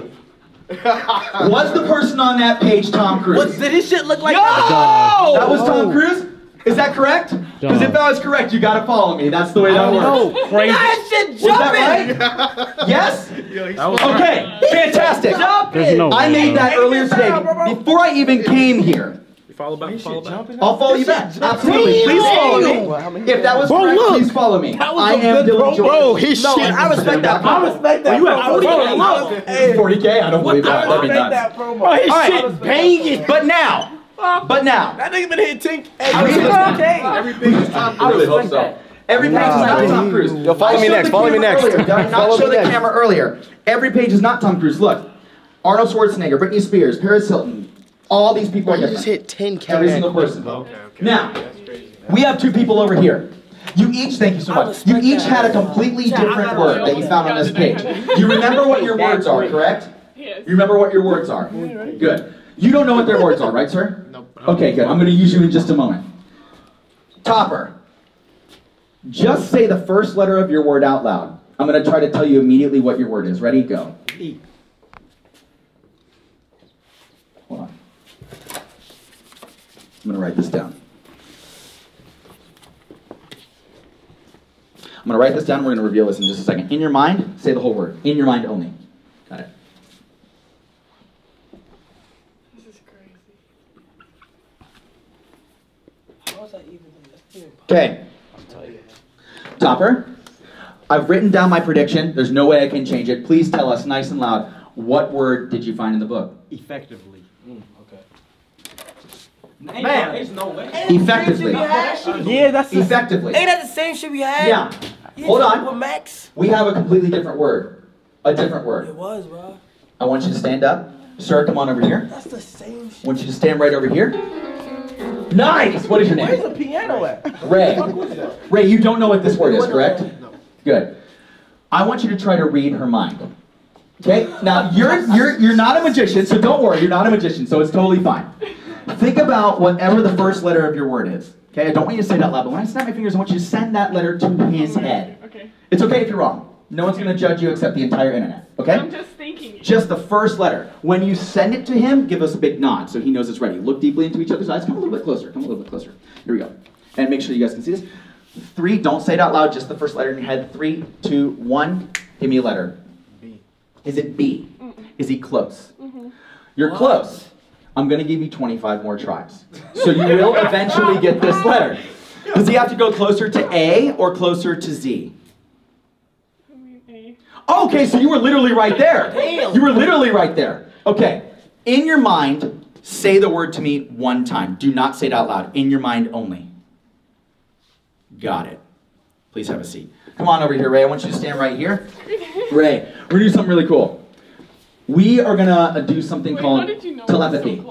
Was the person on that page Tom Cruise? What did his shit look like? Yo! That That was Tom Cruise? Is that correct? Because if that was correct, you gotta follow me. That's the way that works. Crazy. That shit Was that jumping. right? Yes? Okay, fantastic. There's no I made that earlier today before I even came here. You follow back. Follow back. I'll follow you back. Absolutely. Please follow me. If that was correct, please follow me. I am Dylan George. his no, I respect that. I respect that. You have 40K? 40K? I don't believe that. That'd be respect nuts. that. Bro, his All right. shit banging. But now, but now, That nigga been hitting tink. I really- Everything is Tom I really hope so. Every page is not Tom Cruise. Yo, follow I me showed next, the follow me camera next. Earlier. Did I not Follow show me the next. camera earlier? Every page is not Tom Cruise. Look, Arnold Schwarzenegger, Britney Spears, Paris Hilton. All these people are You just different. hit 10k. Every single person. Now, we have two people over here. You each, thank you so much. You each had a completely different word that you found on this page. You remember what your words are, correct? Yes. You remember what your words are? Good. You don't know what their words are, right, sir? No. Okay, good. I'm going to use you in just a moment. Topper. Just say the first letter of your word out loud. I'm going to try to tell you immediately what your word is. Ready? Go. E. Hold on. I'm going to write this down. I'm going to write this down. We're going to reveal this in just a second. In your mind, say the whole word. In your mind only. Got it. This is crazy. How is that even? That's even Okay. Topper, I've written down my prediction. There's no way I can change it. Please tell us nice and loud what word did you find in the book? Effectively. Mm, okay. Man. there's no way. Effectively. Yeah, that's the, Effectively. Ain't that the same shit we had? Yeah. You Hold on. With Max. We have a completely different word. A different word. It was, bro. I want you to stand up. Sir, come on over here. That's the same I want you to stand right over here. Nice! What is your name? Where's name? the piano at? Ray. Ray, you don't know what this word is, correct? Good. I want you to try to read her mind. Okay? Now you're you're you're not a magician, so don't worry, you're not a magician, so it's totally fine. Think about whatever the first letter of your word is. Okay? I don't want you to say that loud, but when I snap my fingers, I want you to send that letter to his head. Okay. It's okay if you're wrong. No one's gonna judge you except the entire internet. Okay? I'm just thinking. Just the first letter. When you send it to him, give us a big nod so he knows it's ready. Look deeply into each other's eyes. Come a little bit closer. Come a little bit closer. Here we go. And make sure you guys can see this. Three, don't say it out loud, just the first letter in your head. Three, two, one. Give me a letter. B. Is it B? Is he close? Mm-hmm. You're close. I'm going to give you 25 more tries. So you will eventually get this letter. Does he have to go closer to A or closer to Z? Okay, so you were literally right there. You were literally right there. Okay. In your mind, say the word to me one time. Do not say it out loud. In your mind only. Got it. Please have a seat. Come on over here, Ray. I want you to stand right here. Ray, we're gonna do something really cool. We are gonna uh, do something Wait, called you know it was so telepathy.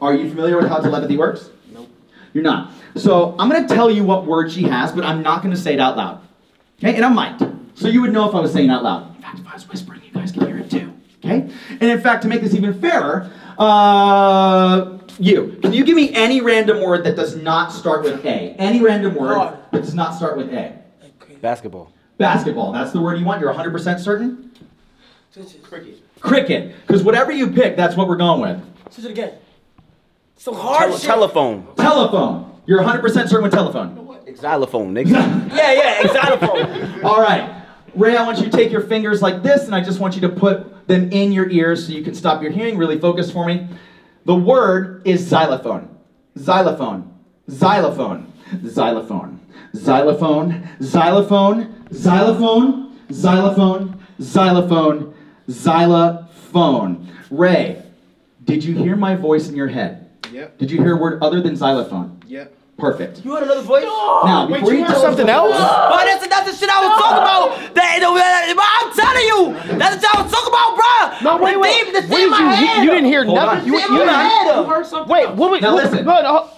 Are you familiar with how telepathy works? Nope. You're not. So I'm gonna tell you what word she has, but I'm not gonna say it out loud. Okay, and I might. So you would know if I was saying it out loud. In fact, if I was whispering, you guys can hear it too. Okay? And in fact, to make this even fairer, uh, you, can you give me any random word that does not start with A? Any random word that does not start with A? Basketball. Basketball, that's the word you want? You're 100% certain? Cricket. Cricket, because whatever you pick, that's what we're going with. Switch it again. So hard Tele- shit. telephone. Telephone. You're 100% certain with telephone. Xylophone, nigga. Yeah, yeah, xylophone. All right. Ray, I want you to take your fingers like this, and I just want you to put them in your ears so you can stop your hearing. Really focus for me. The word is xylophone. Xylophone. Xylophone. Xylophone. Xylophone. Xylophone. Xylophone. Xylophone. Xylophone. Xylophone. Ray, did you hear my voice in your head? Yep. Did you hear a word other than xylophone? Yep. Perfect. You heard another voice? Now, before you tell us something else? Bro, that's, that's the shit I was talking about. That, that- I'm telling you, that's the shit I was talking about, bro. No, wait, The wait. thing- the What thing in did my you head. hear? You didn't hear Hold nothing. on. You, you in my head. didn't. You heard something. Wait, what? Now what- listen. no, no, uh,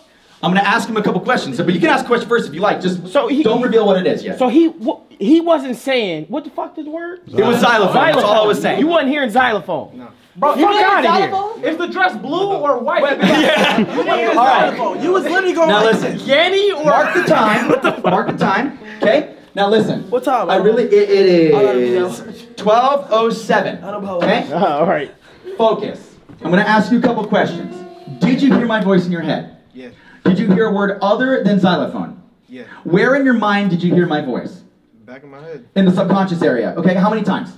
I'm gonna ask him a couple questions, but you can ask a question first if you like. Just So he- don't reveal what it is yet. So he wha- he wasn't saying what the fuck is the word? It was xylophone. That's all I was saying. You wasn't hearing xylophone. No. Bro, You fuck didn't out of hear here. xylophone? Is the dress blue or white? You didn't hear All right. xylophone. You was literally going Now like listen. Yanny or Mark the time. What the Mark the time. Okay. Now listen. What time? I really. It, it I don't is know. 12:07. I don't. Okay. all right. Focus. I'm gonna ask you a couple questions. Did you hear my voice in your head? Yeah. Did you hear a word other than xylophone? Yeah. Where in your mind did you hear my voice? Back of my head. In the subconscious area. Okay. How many times?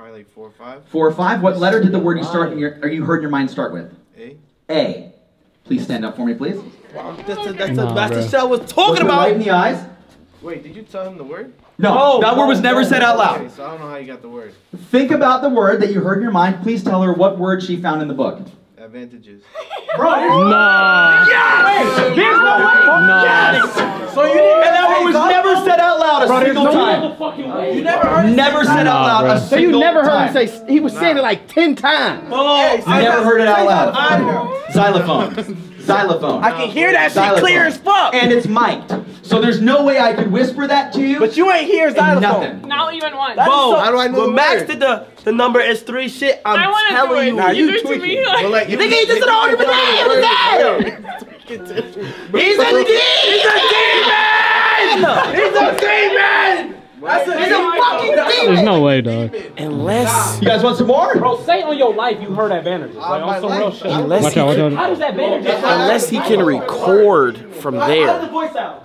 Probably like four or five. Four or five. What letter did the word you start in your or you heard in your mind start with? A. A. Please stand up for me, please. Wow, That's the, that's the, Nah, that's the bro. shit I was Look talking me right in the eyes. Wait, did you tell him the word? No, No, that word was never said out loud. Okay, loud. so I don't know how you got the word. Think about the word that you heard in your mind. Please tell her what word she found in the book. Advantages. Bro, Nah. There's no way. Nah. So you didn't And that word was never said out loud a Bro, there's single no time. way. You never heard it Never said out loud Nah, a bro. So you never heard time. him say he was saying it like ten times. Oh, I Never heard it out loud. Xylophone. Xylophone. I can hear that shit clear as fuck. And it's mic'd. So there's no way I could whisper that to you. But you ain't hear and xylophone. nothing. Not even one. That's Bo, so- how do I know When Max did the the number is three shit, I'm I want to do telling you. Nah, you, do it to tweaking. me. Like, But like, You think he just an older man? He's a demon. He's a demon. He's a demon. That's a, he's a fucking There's no way, dog. Unless You guys want some more? Bro, say on your life you heard advantages. Like on some real shit. unless Watch he out, watch can, out. How does advantages? unless he can record from How does the there. voice sound?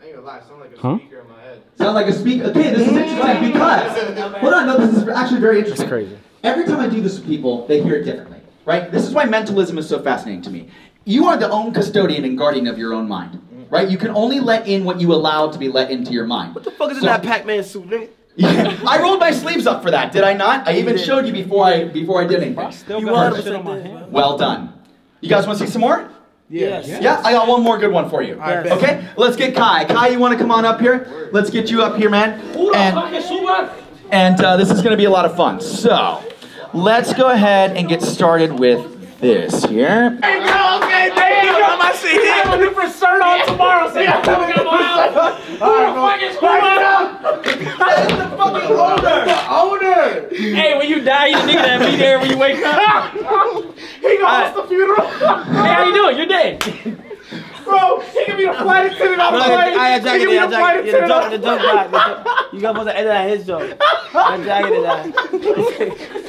I ain't gonna lie, sound like a Huh? speaker in my head. Sound like a speaker. Okay, this is interesting because. Hold on, no, this is actually very interesting. That's crazy. Every time I do this with people, they hear it differently, right? This is why mentalism is so fascinating to me. You are the own custodian and guardian of your own mind, right? You can only let in what you allow to be let into your mind. What the fuck is in that Pac-Man suit, nigga? Yeah, I rolled my sleeves up for that, did I not? I even showed you before I before I did anything. Still You got wanted shit on my hand. Well done. You guys want to see some more? Yes. Yeah, I got one more good one for you. Alright. Okay, let's get Kai. Kai, you want to come on up here? Let's get you up here, man. Who the And fuck is Subaru? and uh, this is going to be a lot of fun. So, let's go ahead and get started with this here. Okay, baby. Got my seat I have a here. different shirt on tomorrow. I'm coming out my house. Who the fuck is Subaru? That's the fucking owner. Owner! Hey, when you die, you nigga that be there when you wake up. he gonna host the funeral. hey, how you doing? You're dead. Bro. He can be the flight attendant on No, the I plane. I He jacket can be I the flight jacket the attendant. joke, the joke died. The joke- You got supposed to edit that his joke. I jacket it that.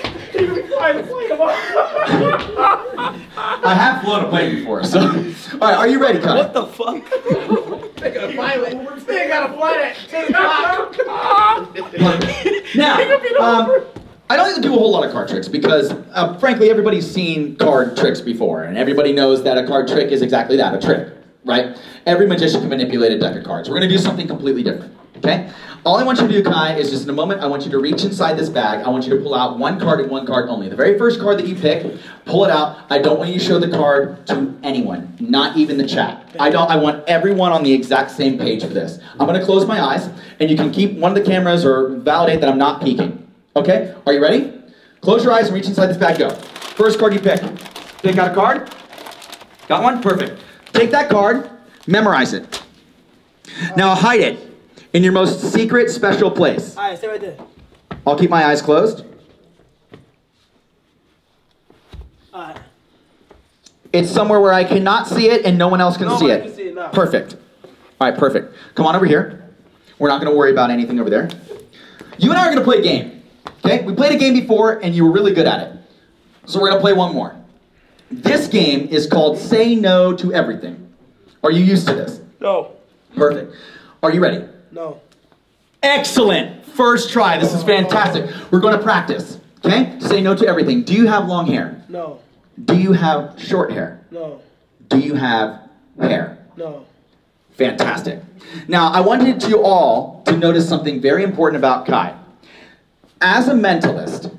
I have flown a plane before, so. All right, are you ready, Kai? What the fuck? They got a pilot. They got a flight at 10 o'clock. Now, um, I don't do a whole lot of card tricks because, uh, frankly, everybody's seen card tricks before, and everybody knows that a card trick is exactly that, a trick, right? Every magician can manipulate a deck of cards. We're gonna do something completely different, okay? All I want you to do, Kai, is just in a moment, I want you to reach inside this bag. I want you to pull out one card and one card only. The very first card that you pick, pull it out. I don't want you to show the card to anyone, not even the chat. I don't. I want everyone on the exact same page for this. I'm gonna close my eyes, and you can keep one of the cameras or validate that I'm not peeking. Okay? Are you ready? Close your eyes and reach inside this bag. Go. First card you pick. Pick out a card. Got one? Perfect. Take that card, memorize it. Now hide it in your most secret, special place. Alright, stay right there. I'll keep my eyes closed. Alright. It's somewhere where I cannot see it and no one else can see Nobody it. can see it now. Perfect. All right, perfect. Come on over here. We're not going to worry about anything over there. You and I are going to play a game. Okay? We played a game before and you were really good at it. So we're going to play one more. This game is called Say No to Everything. Are you used to this? No. Perfect. Are you ready? No. Excellent. First try. This is fantastic. We're going to practice. Okay? Say no to everything. Do you have long hair? No. Do you have short hair? No. Do you have hair? No. Fantastic. Now, I wanted you all to notice something very important about Kai. As a mentalist,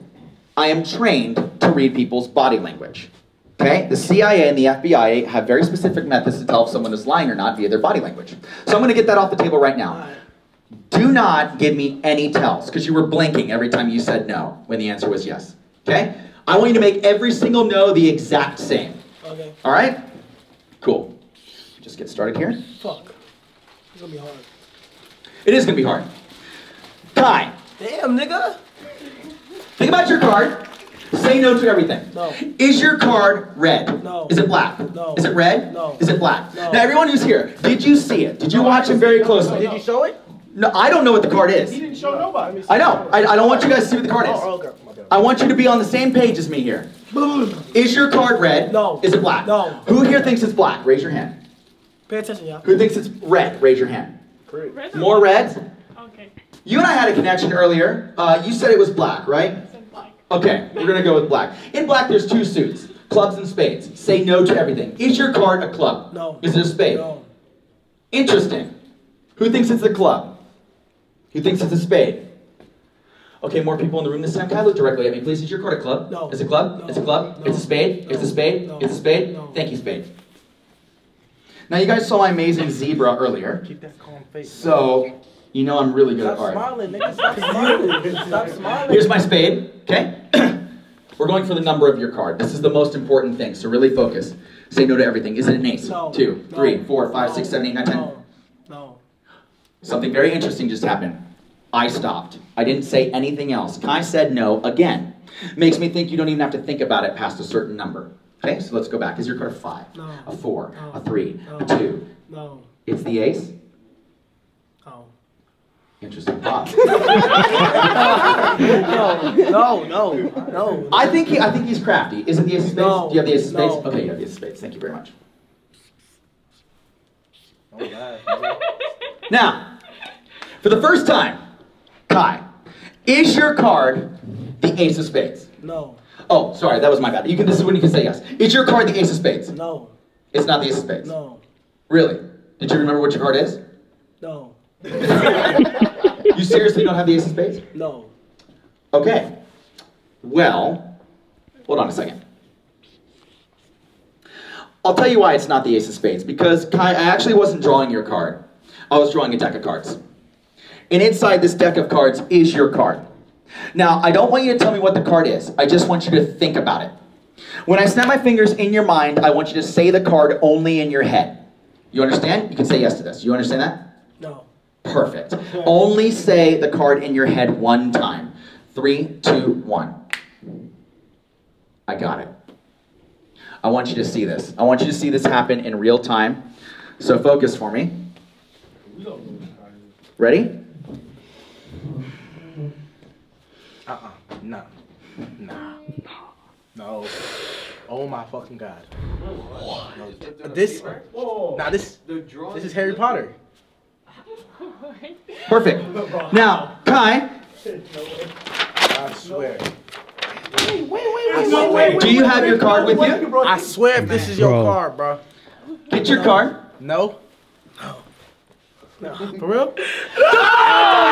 I am trained to read people's body language. Okay? The CIA and the FBI have very specific methods to tell if someone is lying or not via their body language. So I'm going to get that off the table right now. Do not give me any tells, because you were blinking every time you said no when the answer was yes. Okay? I want you to make every single no the exact same. Okay. All right? Cool. Just get started here. Fuck. It's gonna be hard. It is going to be hard. Kai, Damn, nigga. Think about your card. Say no to everything. No. Is your card red? No. Is it black? No. Is it red? No. Is it black? No. Now, everyone who's here, did you see it? Did you watch him very closely? Did you show it? No, I don't know what the card is. He didn't show nobody. I know. I, I don't want you guys to see what the card is. Oh, okay. I want you to be on the same page as me here. Is your card red? No. Is it black? No. Who here thinks it's black? Raise your hand. Pay attention, y'all. Who thinks it's red? Raise your hand. Red or More reds? You and I had a connection earlier. Uh, you said it was black, right? Black. Okay, we're gonna go with black. In black, there's two suits: clubs and spades. Say no to everything. Is your card a club? No. Is it a spade? No. Interesting. Who thinks it's a club? Who thinks it's a spade? Okay, more people in the room this time. Can I look directly at me, please? Is your card a club? No. Is it a club? No. It's a club? No. It's a spade? It's a spade? No. It's a spade? No. Thank you, spade. Now, you guys saw my amazing zebra earlier. Keep that calm face. So, you know I'm really good at Stop art. smiling, nigga. Stop smiling. Stop smiling. Here's my spade, okay? We're going for the number of your card. This is the most important thing, so really focus. Say no to everything. Is it an ace? No. Two, No. three, four, five, No. six, seven, eight, nine, ten. No. No. Something very interesting just happened. I stopped. I didn't say anything else. Kai said no again. Makes me think you don't even have to think about it past a certain number. Okay, so let's go back. Is your card a five? No. A four? No. A three? No. A two? No. It's the ace? No. Interesting pause. No. No. No. No. I think he, I think he's crafty. Is it the ace of spades? No. Do you have the ace of spades? No. Okay, you have the ace of spades. Thank you very much. Now, for the first time, Kai, is your card the ace of spades? No. Oh, sorry, that was my bad. You can. This is when you can say yes. Is your card the ace of spades? No. It's not the ace of spades. No. Really? Did you remember what your card is? No. You seriously don't have the ace of spades? No. Okay. Well, hold on a second. I'll tell you why it's not the ace of spades. Because Kai, I actually wasn't drawing your card. I was drawing a deck of cards. And inside this deck of cards is your card. Now, I don't want you to tell me what the card is. I just want you to think about it. When I snap my fingers in your mind, I want you to say the card only in your head. You understand? You can say yes to this. You understand that? No. Perfect. Only say the card in your head one time. Three, two, one. I got it. I want you to see this. I want you to see this happen in real time. So focus for me. Ready? Uh-uh. No. No. No. Oh my fucking god. No. This. Now this. This is Harry Potter. Perfect. Now, Kai, I swear. Wait, wait, wait, wait, wait. do you have your card with you? I swear if this is your card, bro. Get your card. No. No. For real? Oh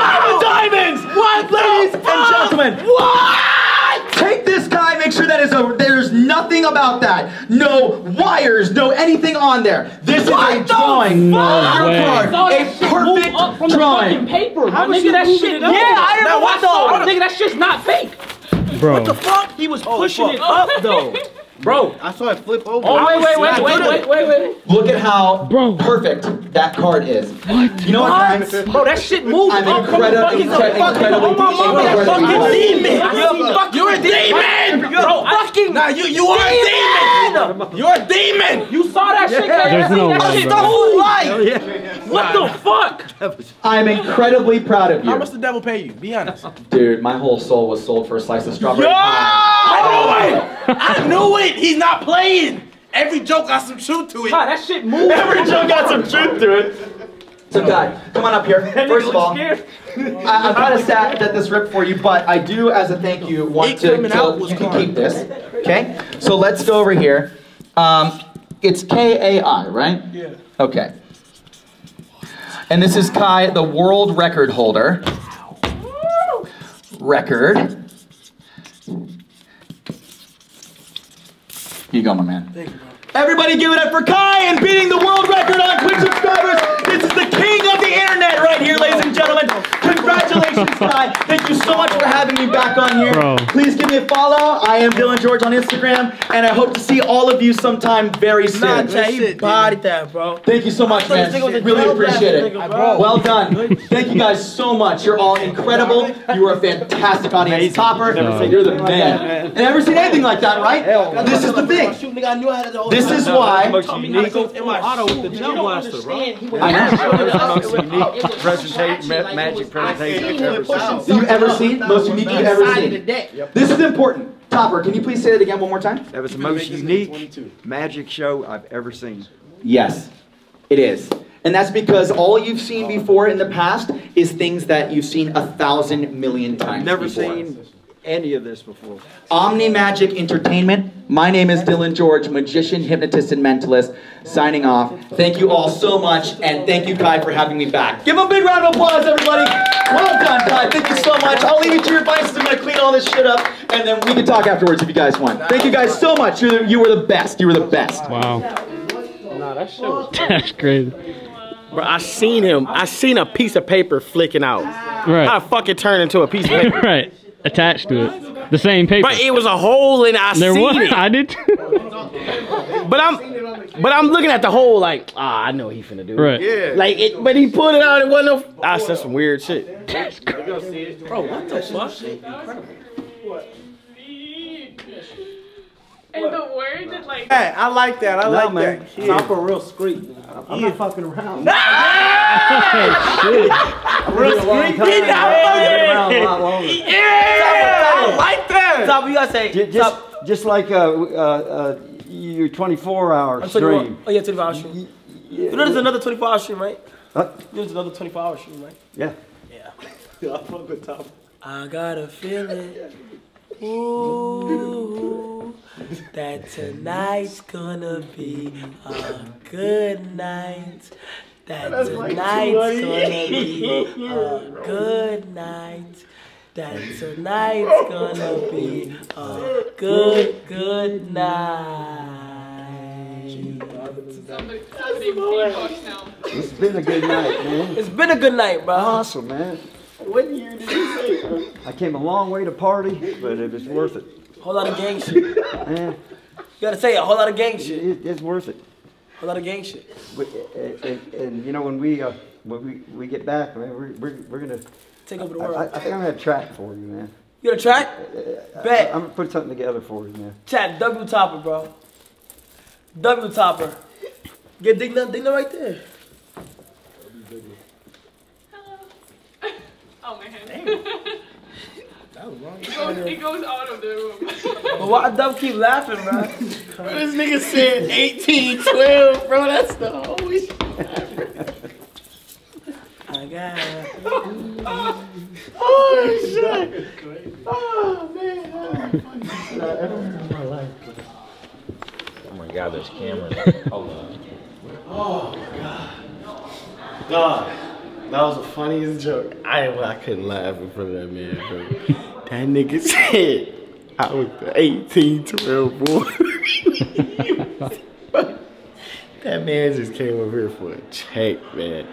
Diamond diamonds! What, ladies and gentlemen? What? Take this guy. Make sure that is a. There's nothing about that. No wires. No anything on there. This is a drawing. No your way. card. A that shit move up from perfect the drawing. paper. How my was nigga, that shit. up? Yeah, I Now know. what I saw the- it. Nigga, that shit's not fake. Bro. What the fuck? He was pushing it up though. Bro, I saw it flip over. Oh wait, wait, wait, wait, wait, wait, wait. Look at how Bro. perfect that card is. What? You know what, guys? Bro, that shit moved I'm up from the incredi- fucking incre- incredibly, Oh my mama, that incredibly fucking demon. happy. You're a fucking You're a demon! Bro, fucking. Nah, you you are a demon! You're a demon! You saw that shit, There's KFC? no That way, shit bro. moved like. Oh, what the fuck? I'm incredibly proud of you. How you. much the devil pay you? Be honest. Dude, my whole soul was sold for a slice of strawberry Yo! pie. I knew oh, it! I knew it! He's not playing! Every joke got some truth to it. God, that shit moved. Every joke got some truth to it. So, guy, come on up here. First of all, I, I'm kind of sad that this ripped for you, but I do, as a thank you, want to. to- you can keep this. Okay. So let's go over here. Um, it's K A I, right? Yeah. Okay. And this is Kai, the world record holder. Record. You go, my man. Thank you, bro. Everybody give it up for Kai and beating the world record on Twitch subscribers. This is the king of the internet right here, ladies and gentlemen. Congratulations, Kai. Thank you so much for having me back on here. Bro. Please give me a follow. I am Dylan George on Instagram, and I hope to see all of you sometime very soon. Nah, Chad, you bodied that, bro. Thank you so much, man. this nigga was a Really appreciate it. nigga. Well done. Thank you guys so much. You're all incredible. You are a fantastic audience topper. You're the man. And never seen anything like that, right? This is the thing. Shoot, nigga, I I had the whole This is why. Unique auto with the gel blaster. I know. Unique presentation, ma- magic presentation I've. You've ever seen? Most unique you've ever seen. This is important. Topper, can you please say that again one more time? That was the most unique magic show I've ever seen. Yes, it is. And that's because all you've seen before in the past is things that you've seen a thousand million times Never before. seen any of this before. Omni Magic Entertainment. My name is Dylan George, magician, hypnotist, and mentalist. Signing off. Thank you all so much, and thank you, Kai, for having me back. Give him a big round of applause, everybody. Well done, Kai. Thank you so much. I'll leave you to your devices. I'm gonna clean all this shit up, and then we can talk afterwards if you guys want. Thank you guys so much. You're the, you were the best. You were the best. Wow. Nah, that shit was. That's crazy. Bro, I seen him. I seen a piece of paper flicking out. Right. I fucking turned into a piece of paper. right. Attached to it. The same paper. But it was a hole and I there seen was. it. I did. But I'm, but I'm looking at the hole like, ah, I know he finna do it. Right. Yeah. Like it, but he pulled it out. It wasn't no. I said some weird shit. Bro, what the fuck? And the word that like. Hey, I like that. I No, like man. that. Stop for real street. I'm not fucking around. Shit. Real screen. He not fucking. Yeah, I like that. Stop, you gotta say. Ju- Just, just like uh, uh, uh, your 24 hour stream. Oh yeah, 24 hour stream. You know there's another 24 hour stream, right? Huh? There's another 24 hour stream, right? Yeah. Yeah. I fuck with Tom. I got a feeling. Ooh, that tonight's gonna be a good night. That tonight's gonna be a good night. That tonight's gonna be a good, good night. Somebody, somebody now. It's been a good night, man. It's been a good night, bro. Awesome, man. What year did you say, bro? I came a long way to party, but it was worth it. Whole lot of gang shit. Man, You gotta say a whole lot of gang shit. it, it's worth it. Whole lot of gang shit. But, and, and, and you know when we uh, when we, we get back, man, we're, we're, we're gonna. Take over the world. I I think I'm gonna have a track for you, man. You got a track? I, Bet. I'm gonna put something together for you, man. Chat W Topper, bro. W Topper. Get Digna, Digna right there. Oh man. That was wrong. It goes, it goes out of the room. But why Dub keep laughing, man? Bro, this nigga said 18, 12, bro. That's the holy I got Oh, shit. Oh, man. That era in my life. Oh my god, there's cameras. Hold on. Oh, God. Dog, that was the funniest joke. I, I couldn't laugh in front of that man, bro. That nigga said I was the 18, 12 boy. that man just came over here for a check, man.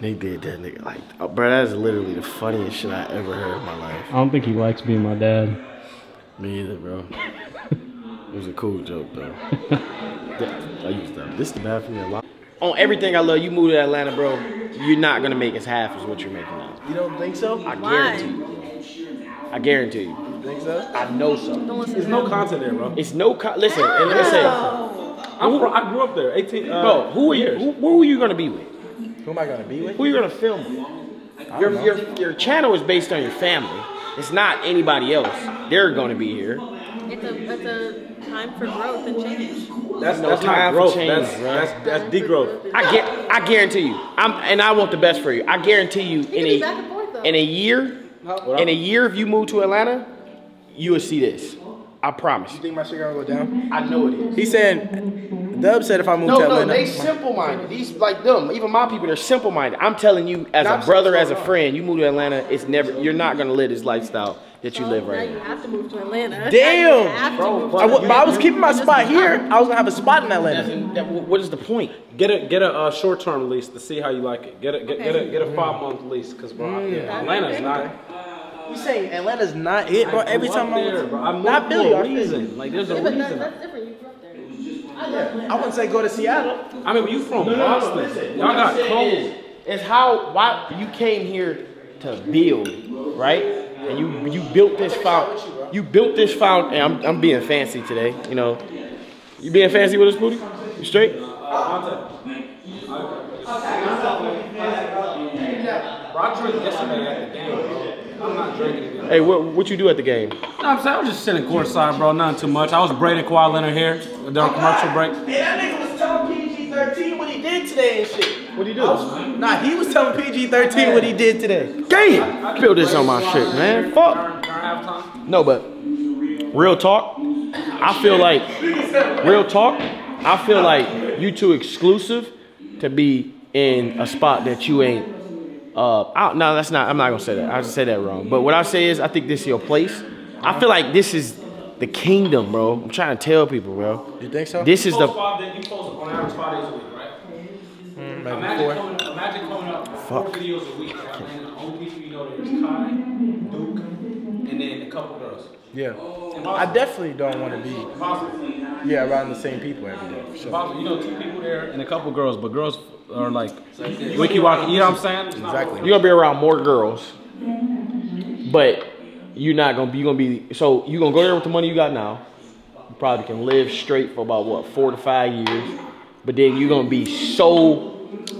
They did that nigga like, oh, bro, that's literally the funniest shit I ever heard in my life. I don't think he likes being my dad. Me either, bro. it was a cool joke, though. I used to. This is the bathroom a lot. On everything I love, you move to Atlanta, bro. You're not gonna make as half as what you're making now. You don't think so? I guarantee you. I guarantee you. Think so? I know so. There's no content there, bro. It's no con- listen. And let me say, I'm fro- I grew up there. 18. Uh, bro, who are you? Who, who are you gonna be with? Who am I gonna be with? Who are you gonna film with? Your, your your channel is based on your family. It's not anybody else. They're gonna be here. It's a it's a time for growth and change. That's, No that's time not for growth. change, that's, bro. that's that's degrowth. I get. I guarantee you. I'm and I want the best for you. I guarantee you in be back and forth, a though. in a year, in a year if you move to Atlanta, you will see this. I promise. You think my shit gonna go down? I know it is. He said, Dub said if I move No, to no, Atlanta. they simple minded. These like them, even my people, they're simple minded. I'm telling you, as Nah, a I'm brother, so as a friend, you move to Atlanta, it's never. You're not gonna live this lifestyle that you live Now right you have to move to Atlanta. Now you Damn, have to bro. move to I, but I was keeping my spot here. I was gonna have a spot in Atlanta. That- that- what is the point? Get a get a uh, short term lease to see how you like it. Get a get, get a get a five month lease because bro, Mm. yeah, Atlanta's not. You saying Atlanta's not it, bro? I Every time up I there, bro. I moved not for Billy, a I feel reason. Like there's a Yeah, but that, reason. that's different. You grew up there. I wouldn't say go to Seattle. I mean, you from No, no, no, Boston? Y'all got cold. is- Is how why you came here to build, right? And you you built this found you built this found. And I'm I'm being fancy today, you know. You being fancy with us, booty? You straight? I drank yesterday at the game, bro. I'm not drinking again. Hey, what what you do at the game? No, I'm saying I was just sitting courtside, bro. Nothing too much. I was braiding Kawhi Leonard hair during commercial break. Hey, that nigga was telling PG-13 what he did today and shit. What do you do? Nah, he was telling PG-13 what he did today. Damn! Build this on my shit, man. Fuck. During, during halftime. No, but real talk, I feel like real talk, I feel like you too exclusive to be in a spot that you ain't. Uh, I, no, that's not. I'm not gonna say that. I just said that wrong. But what I say is, I think this is your place. I feel like this is the kingdom, bro. I'm trying to tell people, bro. You think so? This is the. post five you post on average five days a week, right? Mm, maybe imagine, four. coming, imagine coming up with four Fuck. videos a week. Right? And the only people you know there is Kai, Duke, and then a couple girls. Yeah. Oh. I definitely don't want to be yeah around the same people every day. For sure. You know, two people there and a couple girls, but girls are like wiki waki. You know what I'm saying? Exactly. You're gonna be around more girls, but you're not gonna be. You're gonna be. So you're gonna go there with the money you got now. You probably can live straight for about what four to five years, but then you're gonna be so.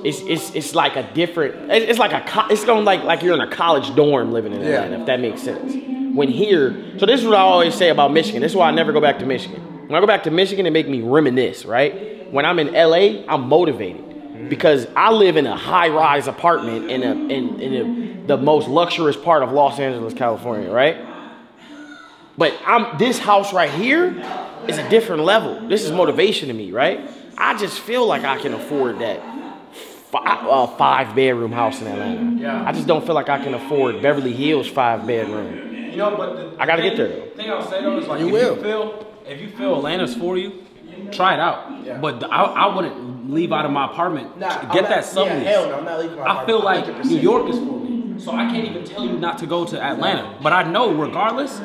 It's it's it's like a different. It's it's like a. It's gonna like like you're in a college dorm living in Yeah. If that makes sense. When here, so this is what I always say about Michigan. This is why I never go back to Michigan. When I go back to Michigan, it make me reminisce. Right. When I'm in LA, I'm motivated because I live in a high-rise apartment in a in, in a, the most luxurious part of Los Angeles, California, right? But I'm this house right here is a different level. This is motivation to me, right? I just feel like I can afford that five, uh, five bedroom house in Atlanta. Yeah. I just don't feel like I can afford Beverly Hills five bedroom. You know, but the, I gotta the get there, though. Thing I'll say though is like You if will. you feel if you feel Atlanta's for you, try it out. But I, I wouldn't leave out of my apartment. Nah, Get I'm that not- sublease. Yeah, hell no, I'm not leaving my I feel like New 100%. York is for me. So I can't even tell you not to go to Atlanta. But I know regardless,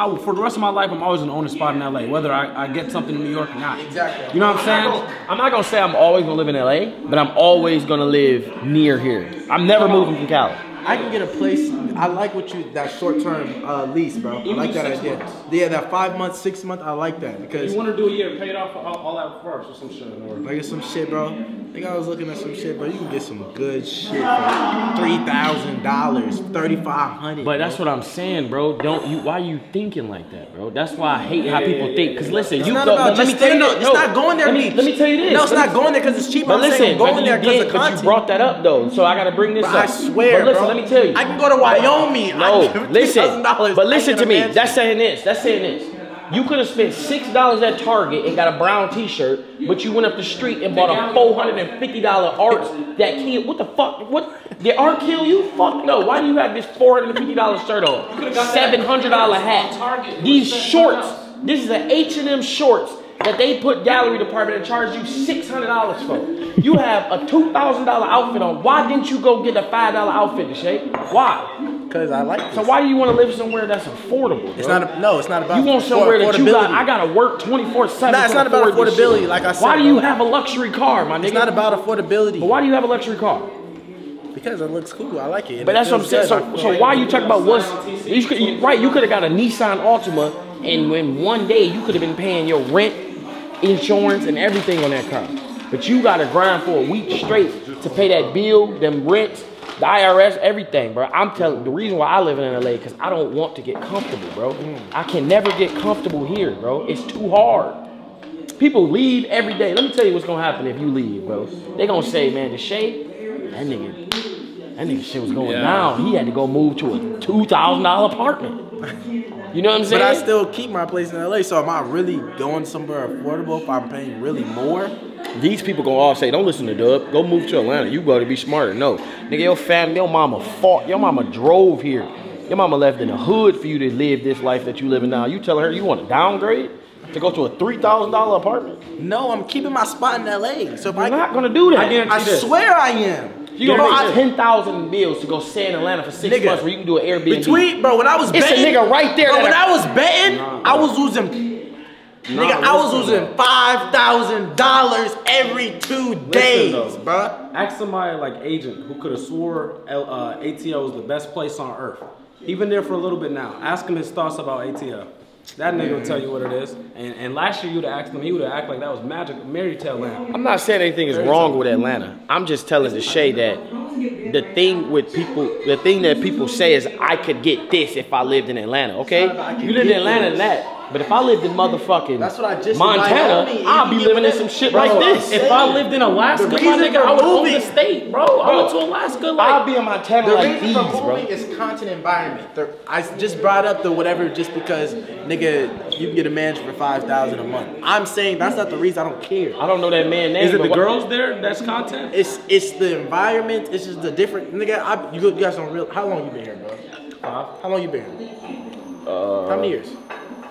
I for the rest of my life I'm always gonna own a spot in LA, whether I, I get something in New York or not. Exactly. You know what I'm saying? I'm not gonna say I'm always gonna live in LA, but I'm always gonna live near here. I'm never moving from Cali. I can get a place. I like what you that short term uh, lease, bro. I like that six idea. months. Yeah, that five month, six month. I like that because You want to do a year, pay it off all, all out first or some shit. Or like some shit, bro. I think I was looking at some shit, bro. You can get some good shit for three thousand dollars, thirty five hundred. But that's what I'm saying, bro. Don't you? Why you thinking like that, bro? That's why I hate how people yeah, think. Cause yeah. listen, It's you not go. about but let me tell you staying- this. it's not going there, Let me, let me tell you this. No, it's not going there because it's cheap. But I'm saying listen, I'm going but there you 'cause did- of but content. you brought that up though, so I gotta bring this But up. I swear, But listen, bro. Let me tell you. I can go to Wyoming. No, can- listen. $3,000, But listen to me. That's saying this. That's saying this. You could have spent six dollars at Target and got a brown T-shirt, but you went up the street and bought a four hundred and fifty dollar art that kid. What the fuck? What did art kill you? Fuck no. Why do you have this four hundred and fifty dollar shirt on? Seven hundred dollar hat. These shorts. This is an H and M shorts that they put gallery department and charge you six hundred dollars for. You have a two thousand dollar outfit on. Why didn't you go get a five dollar outfit to shape? Why? Because I like. So why do you want to live somewhere that's affordable? It's not. A, no, it's not about. You want somewhere that you got? I gotta work twenty four seven. Nah, it's not about affordability, like I said, Why do you have a luxury car, my nigga? It's not about affordability. But why do you have a luxury car? Because it looks cool. I like it. But that's what I'm saying. So, so why you talk about what's you could, you, right? You could have got a Nissan Altima, and when one day you could have been paying your rent, insurance, and everything on that car. But you got to grind for a week straight to pay that bill, them rents, the IRS, everything, bro. I'm telling the reason why I live in LA because I don't want to get comfortable, bro. I can never get comfortable here, bro. It's too hard. People leave every day. Let me tell you what's gonna happen if you leave, bro. They gonna say, man, the shade, that nigga, that nigga shit was going Yeah. down. He had to go move to a two thousand dollar apartment. You know what I'm saying? But I still keep my place in LA. So am I really going somewhere affordable if I'm paying really more? These people gonna all say, don't listen to Dub. Go move to Atlanta. You gotta be smarter. No. Nigga, your family, your mama fought. Your mama drove here. Your mama left in the hood for you to live this life that you living now. You telling her you want to downgrade to go to a three thousand dollar apartment? No, I'm keeping my spot in LA. So if You're I not gonna do that. I, guarantee I swear I am. You gonna Bro, make ten thousand bills to go stay in Atlanta for six Nigga, months where you can do an Airbnb. Between, bro, when I was it's betting, a nigga right there. Bro, when I- I was betting, I was losing. nigga, I was losing five thousand dollars every two days, Listen, though, bruh. Ask somebody like agent who could have swore uh, ATL was the best place on earth. He been there for a little bit now. Ask him his thoughts about ATL. That nigga will tell you what it is. And, and last year you'd have asked him, he would have acted like that was magic, Mary Tale Land. I'm not saying anything is wrong with Atlanta. I'm just telling Deshae that the thing with people, the thing that people say is I could get this if I lived in Atlanta. Okay, you lived in Atlanta and that. But if I lived in motherfucking That's what I just Montana, Wyoming, I'll be living in some shit Bro, like this. If I lived in Alaska, my nigga, I would own the state, bro. I went to Alaska like I'll be in Montana The like reason for moving is content environment. I just brought up the whatever just because, nigga, you can get a mansion for five thousand a month. I'm saying that's not the reason. I don't care. I don't know that man name. Is it but the what- girls there that's content? It's it's the environment. It's just the different. Nigga, I, you, you guys don't real. How long you been here, bro? Five. How long you been here? Uh, How many years?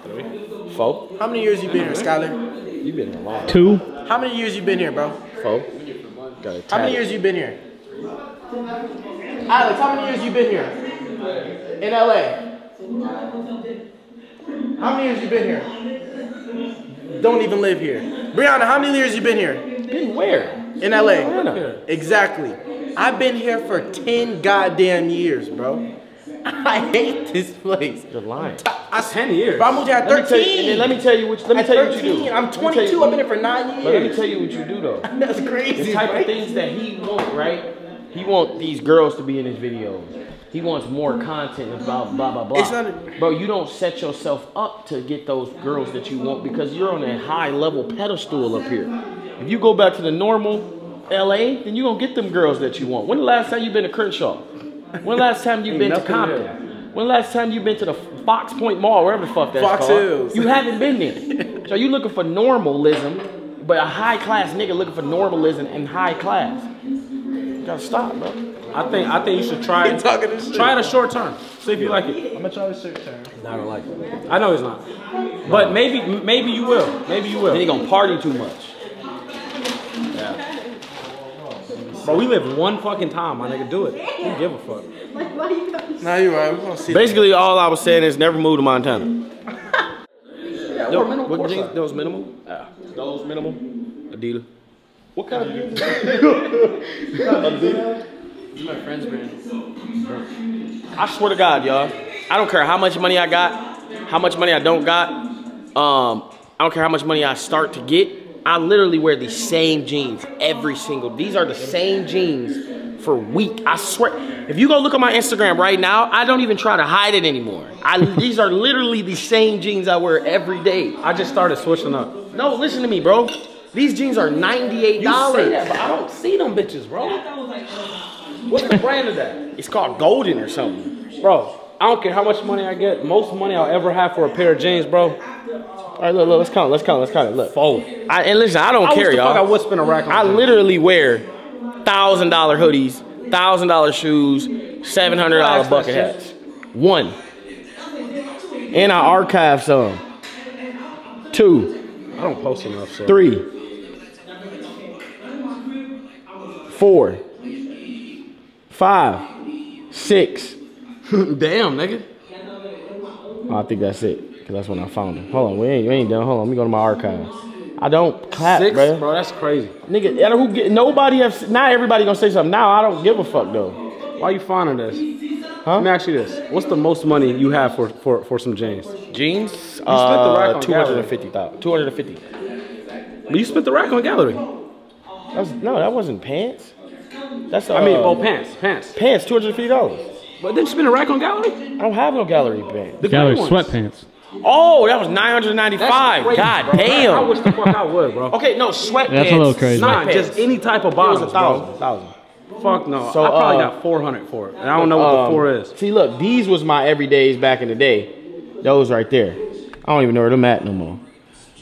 Three. Four. How many years you been here, Skyler? You been here a long. Two. How many years you been here, bro? Four. Got How many years you been here? Alex, how many years you been here? In LA? How many years you been here? Don't even live here. Brianna, how many years you been here? Been where? In LA. Atlanta. Exactly. I've been here for 10 goddamn years, bro. I hate this place. You're lying. I, 10 years. Bro, I moved here at Let me tell you, 13. let me tell you what. Let me At tell you what you 13, do. I'm Let me tell 22. you- I've been here for nine years. But let me tell you what you do though. That's crazy. The type right? of things that he wants, right? He want these girls to be in his videos. He wants more content about blah blah blah. Not Bro, you don't set yourself up to get those girls that you want because you're on a high level pedestal up here. If you go back to the normal LA, then you gonna get them girls that you want. When the last time you been to Crenshaw? When the last time you been to Compton? When the last time you been to the Fox Point Mall, wherever the fuck that's Fox called? Hills. You haven't been there. So you looking for normalism, but a high class nigga looking for normalism and high class. You Gotta stop, bro. I think I think you should try it. talking this shit. Try it a short term. See if you like it. I'm gonna try this shit, Sharon. I don't like it. I know he's not. But maybe maybe you will. Maybe you will. Then he gonna party too much. Yeah. But we live one fucking time, my nigga. Do it. Who give a fuck? Like, why you guys? Nah, you're right. We're gonna see. Basically, all I was saying is never move to Montana. Yeah, Yo, we're minimal what course jeans? size. Those minimal? Yeah. Those minimal? Adidas. What kind of jeans? It's my friend's brand. I swear to God, y'all. I don't care how much money I got, how much money I don't got. Um, I don't care how much money I start to get. I literally wear the same jeans every single. These are the same jeans for week. I swear. If you go look at my Instagram right now, I don't even try to hide it anymore. I these are literally the same jeans I wear every day. I just started switching up. No, listen to me, bro. These jeans are $98. You say that, but I don't see them bitches, bro. What's the brand of that? It's called Golden or something. Bro, I don't care how much money I get. Most money I'll ever have for a pair of jeans, bro. All right, look, look, let's count, let's count, let's count it. Look, four. I, and listen, I don't I care, y'all. I would spend a rack on I literally wear thousand dollar hoodies, thousand dollar shoes, seven hundred dollar bucket hats. One. And I archive some. Two. I don't post enough, so. Three. Four. Five. Six. Damn, nigga. Oh, I think that's it. Cause that's when I found him. Hold on, we ain't, we ain't done. Hold on, let me go to my archives. I don't clap, Six, bruh. bro, that's crazy. Nigga, I don't- who get, nobody have, not everybody gonna say something. Now I don't give a fuck though. Why you finding this? Huh? Let me ask you this. What's the most money you have for, for, for some jeans? Jeans? You spent the rack uh, on 250,000. 250. But you spent the rack on gallery. That was, no, that wasn't pants. That's uh, I mean, oh, pants, pants. Pants, $250. But then you spend a rack on gallery? I don't have no gallery pants. The Gallery sweatpants. Oh, that was 995. Crazy, God bro. damn. I wish the fuck I would, bro. Okay, no, sweatpants. That's a little crazy. Nah, just any type of It was bottoms, a thousand. bro. thousand. Fuck no. So, I probably uh, got 400 for it. And I don't know what Um, the four is. See, look, these was my everydays back in the day. Those right there. I don't even know where them at no more.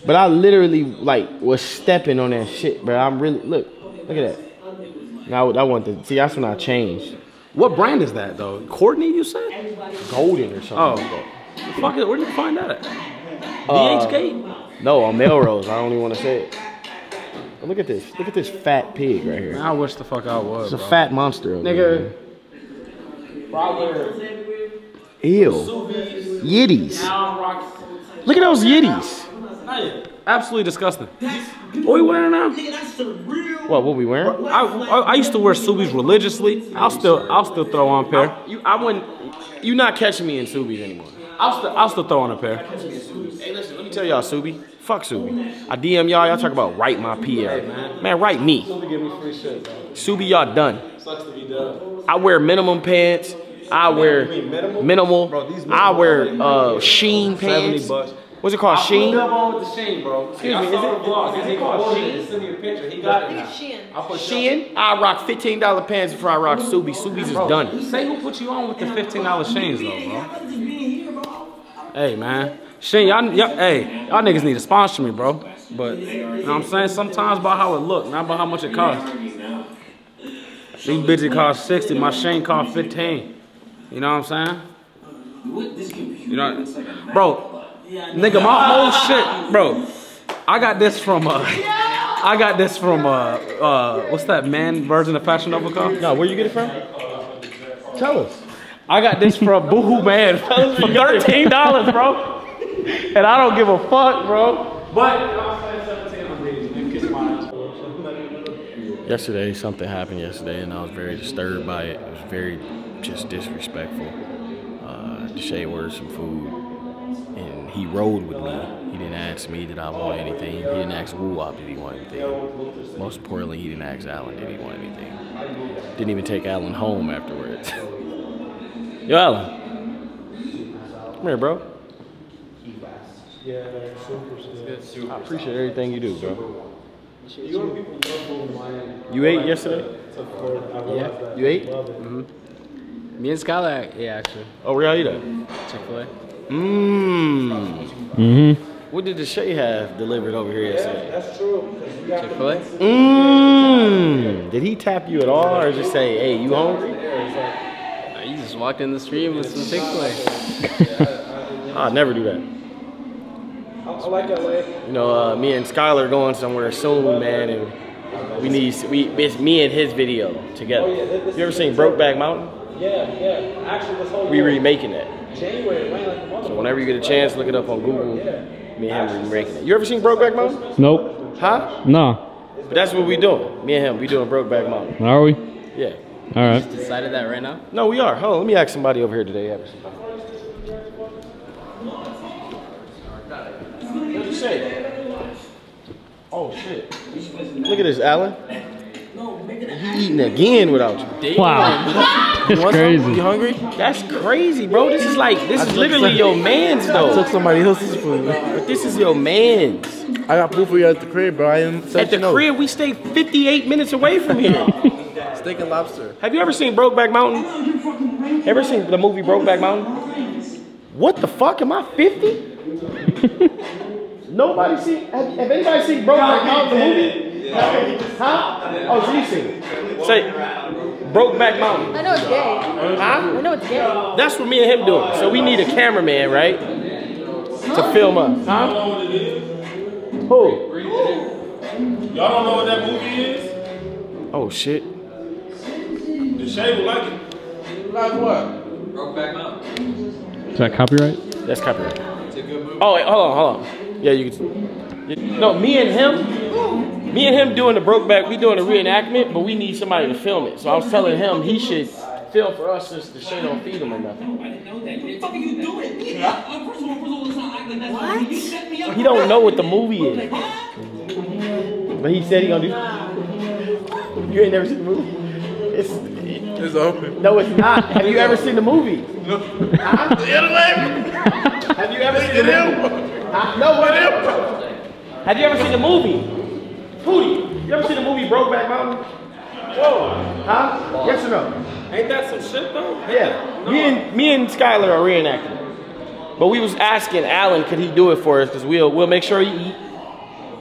But I literally like was stepping on that shit, bro. I'm really look, look at that. Now I want to see. That's when I changed. What brand is that, though? Courtney, you said? Golden or something. Oh. like that. Fuck it. Where did you find that at? Uh, DH Gate? No, on Melrose. I don't even want to say it. But look at this. Look at this fat pig right Man, here. I wish the fuck I was. It's a fat monster. Over Nigga. There. Probably. Ew. Yiddies. Look at those yiddies. Absolutely disgusting. What we wearing now? What? What we wearing? I, I, I used to wear Ksubis religiously. I'll still I'll still throw on a pair. You, I wouldn't. You not catching me in Ksubis anymore. I'll still I'll still throw on a pair. Hey, listen. Let me tell y'all, Ksubi. Fuck Ksubi. I DM y'all. Y'all talk about write my PR. Man, write me. give me free shit, bro. Ksubi, y'all done. Sucks to be done. I wear minimum pants. I wear minimal. I wear uh, Sheen pants. Bucks. What's it called? I Sheen? put on with the Sheen, bro. Excuse I me, saw is it- the vlog. is it He called recorded Sheen? it, Send me a picture. He got it now. Shein. I put Sheen? I rock fifteen dollar pants before I rock Ksubi. Ksubi's is Bro, done. Say who put you on with the fifteen dollar Sheens though, bro. Hey man, Sheen, y'all, y'all, hey, y'all niggas need to sponsor me, bro. But you know what I'm saying? Sometimes about how it look, not about how much it costs. These bitches cost sixty. My Sheen cost fifteen. You know what I'm saying? You know, bro, nigga, my whole shit, bro. I got this from uh, I got this from uh, uh, what's that man version of Fashion Nova called? No, where you get it from? Tell us. I got this from Boohoo Man for thirteen dollars, bro. And I don't give a fuck, bro. But Yesterday, something happened yesterday, and I was very disturbed by it. It was very just disrespectful. Uh, to Deshae ordered some food, and he rode with me. He didn't ask me did I want anything. He didn't ask Woo Wop did he want anything. Most importantly, he didn't ask Alan did he want anything. Didn't even take Alan home afterwards. Yo, Alan. Come here, bro. I appreciate everything you do, bro. You ate yesterday? Yeah. You ate? Mm-hmm. Me and Skylar, yeah, actually. Oh, where y'all eat at? Chick Fil A. Mmm. Mm-hmm. What did Deshae have delivered over here yesterday? That's true. Chick Fil A. Mmm. Did he tap you at all, or just say, "Hey, you hungry"? You just walked in the stream with some Chick Fil A. I'd never do that. I like LA. You know, uh, me and Skylar going somewhere soon, man, and we need we it's me and his video together. You ever seen Brokeback Mountain? Yeah, yeah. Actually, this whole We year, remaking that. January, it like a motherfucker. So whenever you get a chance, look it up on Google. Me and him remaking it. You ever seen Brokeback Mountain? Nope. Huh? Nah. But that's what we doing. Me and him, we doing Brokeback Mountain. Are we? Yeah. All right. Decided that right now? No, we are. Hold on, let me ask somebody over here today. What'd you say? Oh shit! Look at this, Alan. He eating again without you. Wow. You That's want crazy. some? You hungry? That's crazy, bro. This is like this I is literally some- your man's I though. took somebody else's food. But this is your man's. I got food for you at the crib, bro. I didn't At the crib, we stay 58 minutes away from here. Steak and lobster. Have you ever seen Brokeback Mountain? Ever seen the movie Brokeback Mountain? What the fuck? Am I 50? Nobody seen. Have, have anybody seen Brokeback Mountain the movie? Huh? Oh, so you seen it? Say, Brokeback Mountain. I know it's gay. Huh? I know it's gay. That's what me and him doing. So we need a cameraman, right? To film us. Huh? Who? Y'all don't know what that movie is? Oh shit. Deshae would like it. Like what? Brokeback Mountain. Is that copyright? That's copyright. Oh wait, hold on, hold on. Yeah, you can. you- No, me and him, me and him doing the Brokeback. We doing a reenactment, but we need somebody to film it. So I was telling him he should film for us since the shit don't feed him or nothing. What? He don't know what the movie is, but he said he gonna do. You ain't never seen the movie? It's it's open. No, it's not. Have you ever seen the movie? No. Have you ever seen the movie? Huh? No, what? Have you ever seen the movie? Pootie, you ever seen the movie Brokeback Mountain? Whoa. Huh? Yes or no? Ain't that some shit though? Yeah. Me and me and Skylar are reenacting. But we was asking Alan, could he do it for us? Because we'll we'll make sure he eat.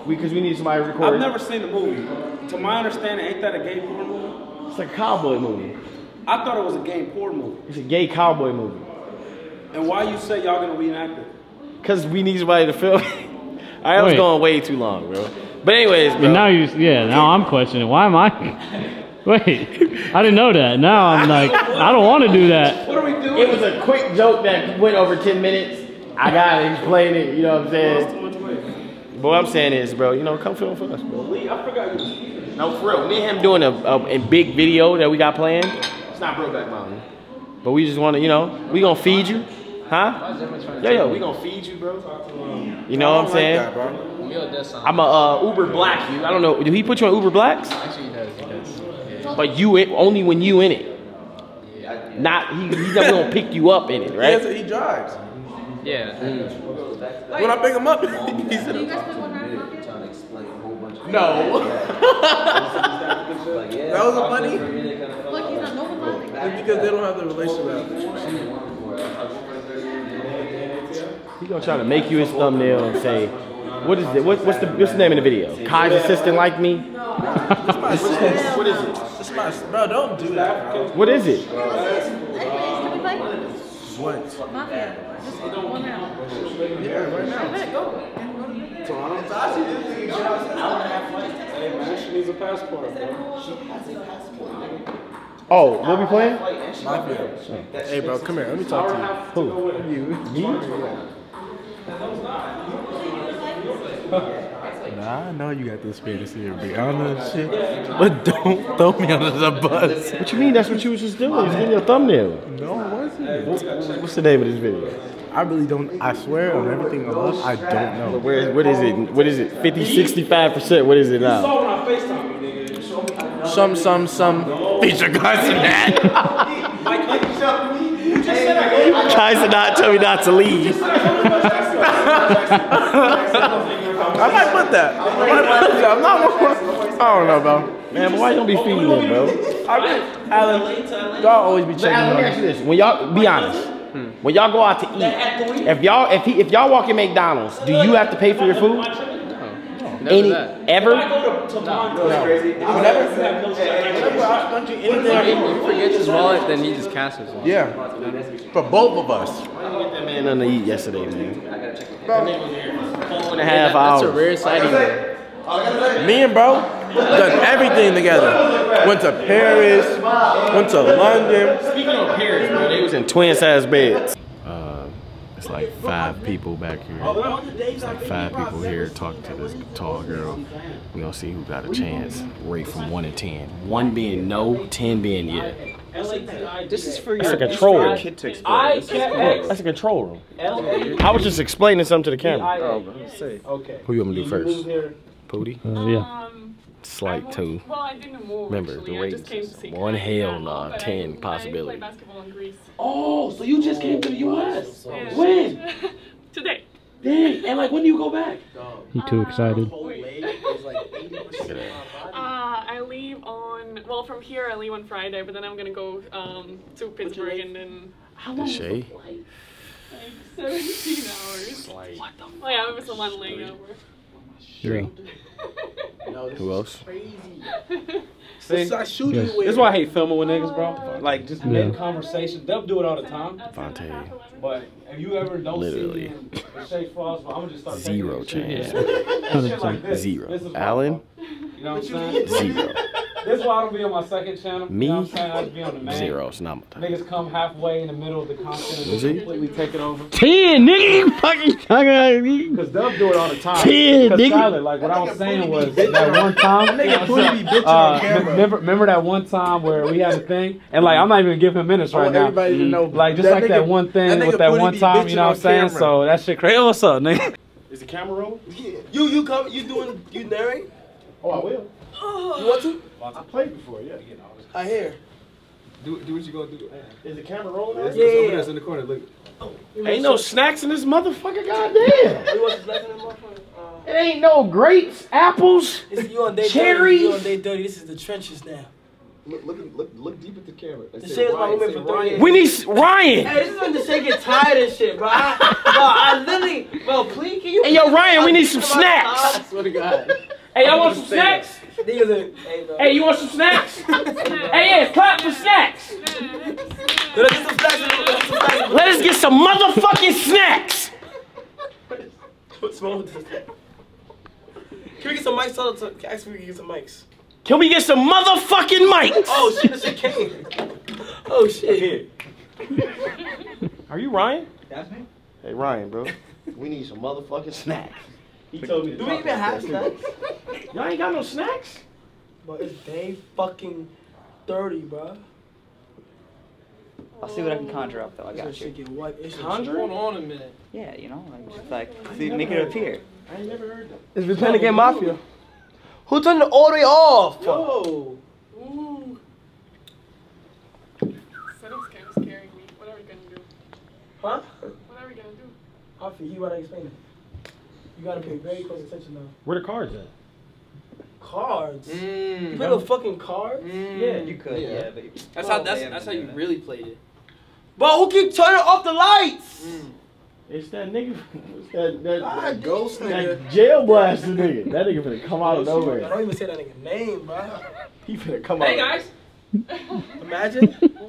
Because we, need somebody to record. I've never seen the movie. To my understanding, ain't that a gay porn movie? It's a cowboy movie. I thought it was a gay porn movie. It's a gay cowboy movie. And why you say y'all gonna reenact it? Because we need somebody to film. I was Wait. going way too long, bro. But anyways, bro. And now you, yeah. Now I'm questioning. Why am I? Wait, I didn't know that. Now I'm like, I don't want to do that. What are we doing? It was a quick joke that went over 10 minutes. I gotta explain it, you know what I'm saying? But what I'm saying is, bro, you know, come film for us, bro. Lee, I forgot you. No, for real. Me and him doing a, a, a big video that we got planned. It's not Brokeback Mountain. But we just wanna, you know, we gonna feed you. Huh? Yeah, yeah, we gonna feed you, bro. You know what I'm saying? I'm a uh, Uber Black you. I don't know. Do he put you on Uber Blacks? Actually, he does. He does. But you in, only when you in it. Not he, he's not gonna pick you up in it, right? He, he drives. Yeah. When I pick him up, he said, No. That was a funny. Look, he's not normal. It's because they don't have the relationship. He gonna try to make you his thumbnail and say, what is it? What, what's the what's the name of the video? Kai's assistant like me? What is it? It's my, bro, don't do that, bro. What is it? What? Mafia. Just one round. Yeah, right now. Go. Man, she needs a passport, bro. Oh, what we playing? Mafia. Hey, bro, come here. Let me talk to you. Who? You. Nah, I know you got this fantasy here, big. I don't know this shit. But don't throw me under the bus. What you mean? That's what you was just doing. You was getting your thumbnail. No, it wasn't. What- What's the name of this video? I really don't. I swear on everything I love, I don't know. Where is, what is it? What is it? 50, 65%? What is it now? Saw when I FaceTime you, nigga. Show me. Some, some, some feature guys in that. Kai said not tell me not to leave. I might put that. I might put that. I'm not. I don't know, bro. Man, but why you don't be feeding them, bro? I mean, Alan, y'all always be checking Alan, let me ask you this: When y'all be honest, hmm. when y'all go out to eat, if y'all if he, if y'all walk in McDonald's, do you have to pay for your food? Never Any that. ever? If he forgets his wallet, then he just cashes it. Yeah. For both of us. That man nothing to eat yesterday, man. Bro, Four and a half That's hours. That's a rare sighting. me and bro done everything together. Went to Paris, went to London. Speaking of Paris, bro, they was in twin size beds. It's like five people back here. It's like five people here talking to this tall girl. We gonna see who got a chance. Rate from one to ten. One being no, ten being yeah. This is for That's your a control room. kid to explore. This is cool. That's a control room. I was just explaining something to the camera. Oh, bro, say. Okay. Who you want me to do first? Pooty? Uh, yeah. Slight two. Well, I didn't move. Remember actually. the I just came ratings. One hell Yeah, nah, but ten I play possibility. basketball in Greece. Oh, so you just came to the U.S. Yeah. When? Today. Dang, and like when do you go back? He too excited. Uh, I leave on well from here. I leave on Friday, but then I'm gonna go um, to Pittsburgh and then The Shay? like 17 hours. What the? Oh yeah, it was a one layover. Yeah. Who else? See, It's like shooting Yes. with. This is why I hate filming with niggas, bro. Like just Yeah. mid conversation. They'll do it all the time. Fonte. But if you ever don't Literally. see me and I'm just start Zero taking chance. shit. Like this. Zero. This is Alan? You know what I'm saying? Zero. This is why I don't be on my second channel. Me? You know what I'm saying? I just be on the main. Zero. It's not my type. Niggas come halfway in the middle of the content and Is just he? completely take it over. Ten, nigga, you fucking talking about me. Because they'll do it all the time. Ten, Because nigga. Skyler, like what I was saying was that one time. nigga Pooty be bitching uh, on camera. Remember, remember that one time where we had a thing, and like I'm not even gonna give him minutes right want now. everybody to know. Like just that like nigga- that one thing that with that one time, you know what I'm saying? So that shit crazy. What's up, nigga? Is the camera rolling? Yeah. You you come you doing you narrate? Oh, I will. You want to? I played before, yeah. I hear. Do, do what you gonna do. Is the camera rolling? Yeah, yeah, yeah. in the corner. Look. Oh, Ain't no snacks in this motherfucker, goddamn. You want some snacks in the motherfucker? It ain't no grapes, apples. This, you on day Cherry? 30. You on day 30. This is the trenches now. Look, look, look, look deep at the camera. They The say shit is my Ryan, woman for 30 Ryan. years. We need Ryan. Hey, this is when the shit get tired and shit, bro. I, bro, I literally, bro, please, can you? Hey, yo, Ryan, we need some snacks. I swear to God. Hey, y'all want some snacks? Niggas are, hey, bro. Hey, you want some snacks? hey, yeah, clap for snacks. Let's get some snacks. Let's get some snacks. Let us get some motherfucking snacks. What's wrong with this? Can we get some mics? Tell us, to- ask if we can get some mics. Can we get some motherfucking mics? Oh shit, it's a came. Oh shit. Are you Ryan? That's me. Hey, Ryan, bro. We need some motherfucking snacks. He told me to Do we talk even have snacks? Y'all ain't got no snacks? But it's day fucking 30, bro. I'll see what I can conjure up though. I got This you. shit. It's Conjure? Hold on a minute. Yeah, you know, like just like see, make it appear. I ain't never heard that. It's Repent Again Mafia. Who turned it all the way off? Yo. Ooh. Setups kind of scaring me. What are we gonna do? Huh? What are we gonna do? Mafia, you wanna explain it. You gotta pay very close attention now. Where the cards at? Cards? Mm. You play with fucking cards? Mm. Yeah, you could. Yeah. Yeah, but That's how that's they that's how you that. really played it. Bro, who keep turning off the lights? Mm. It's that nigga. It's that, that, ah, God, Ghost nigga. that gel blaster nigga. That nigga finna come out of nowhere. I don't even say that nigga name, bro. He finna come Hey, out. Hey guys. Imagine.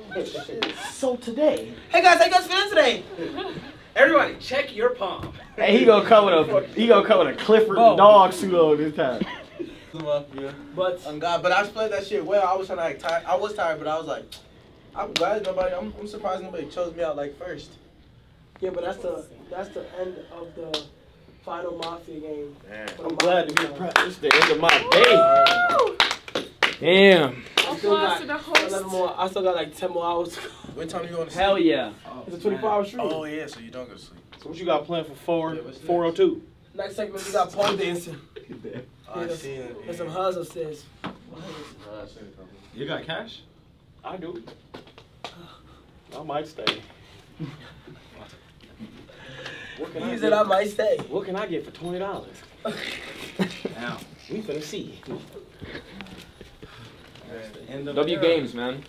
So today. hey guys, how you guys feeling today? Everybody, check your palm. Hey, he gonna come with a he gonna come with a Clifford Bro. dog suit on this time. But On God, but I played that shit well. I was trying to act tired. I was tired, but I was like, I'm glad nobody. I'm, I'm surprised nobody chose me out like first. yeah, but that's the that's the end of the final Mafia game. I'm glad to be proud. This is the end of my day. Damn. Applause to the host. 11 more. I still got like 10 more hours. What time you going to sleep? Hell yeah. Oh, it's a 24 hour stream. Oh yeah, so you don't go to sleep. So what you got planned for four Yeah, what's next? four oh two? Next segment, we got pole dancing. Oh, I see it. There's some hugs upstairs. Oh, I see it. You got cash? I do. I might stay. What can I He get? said I might stay. What can I get for twenty dollars? Now. We finna see. End of W the games, man.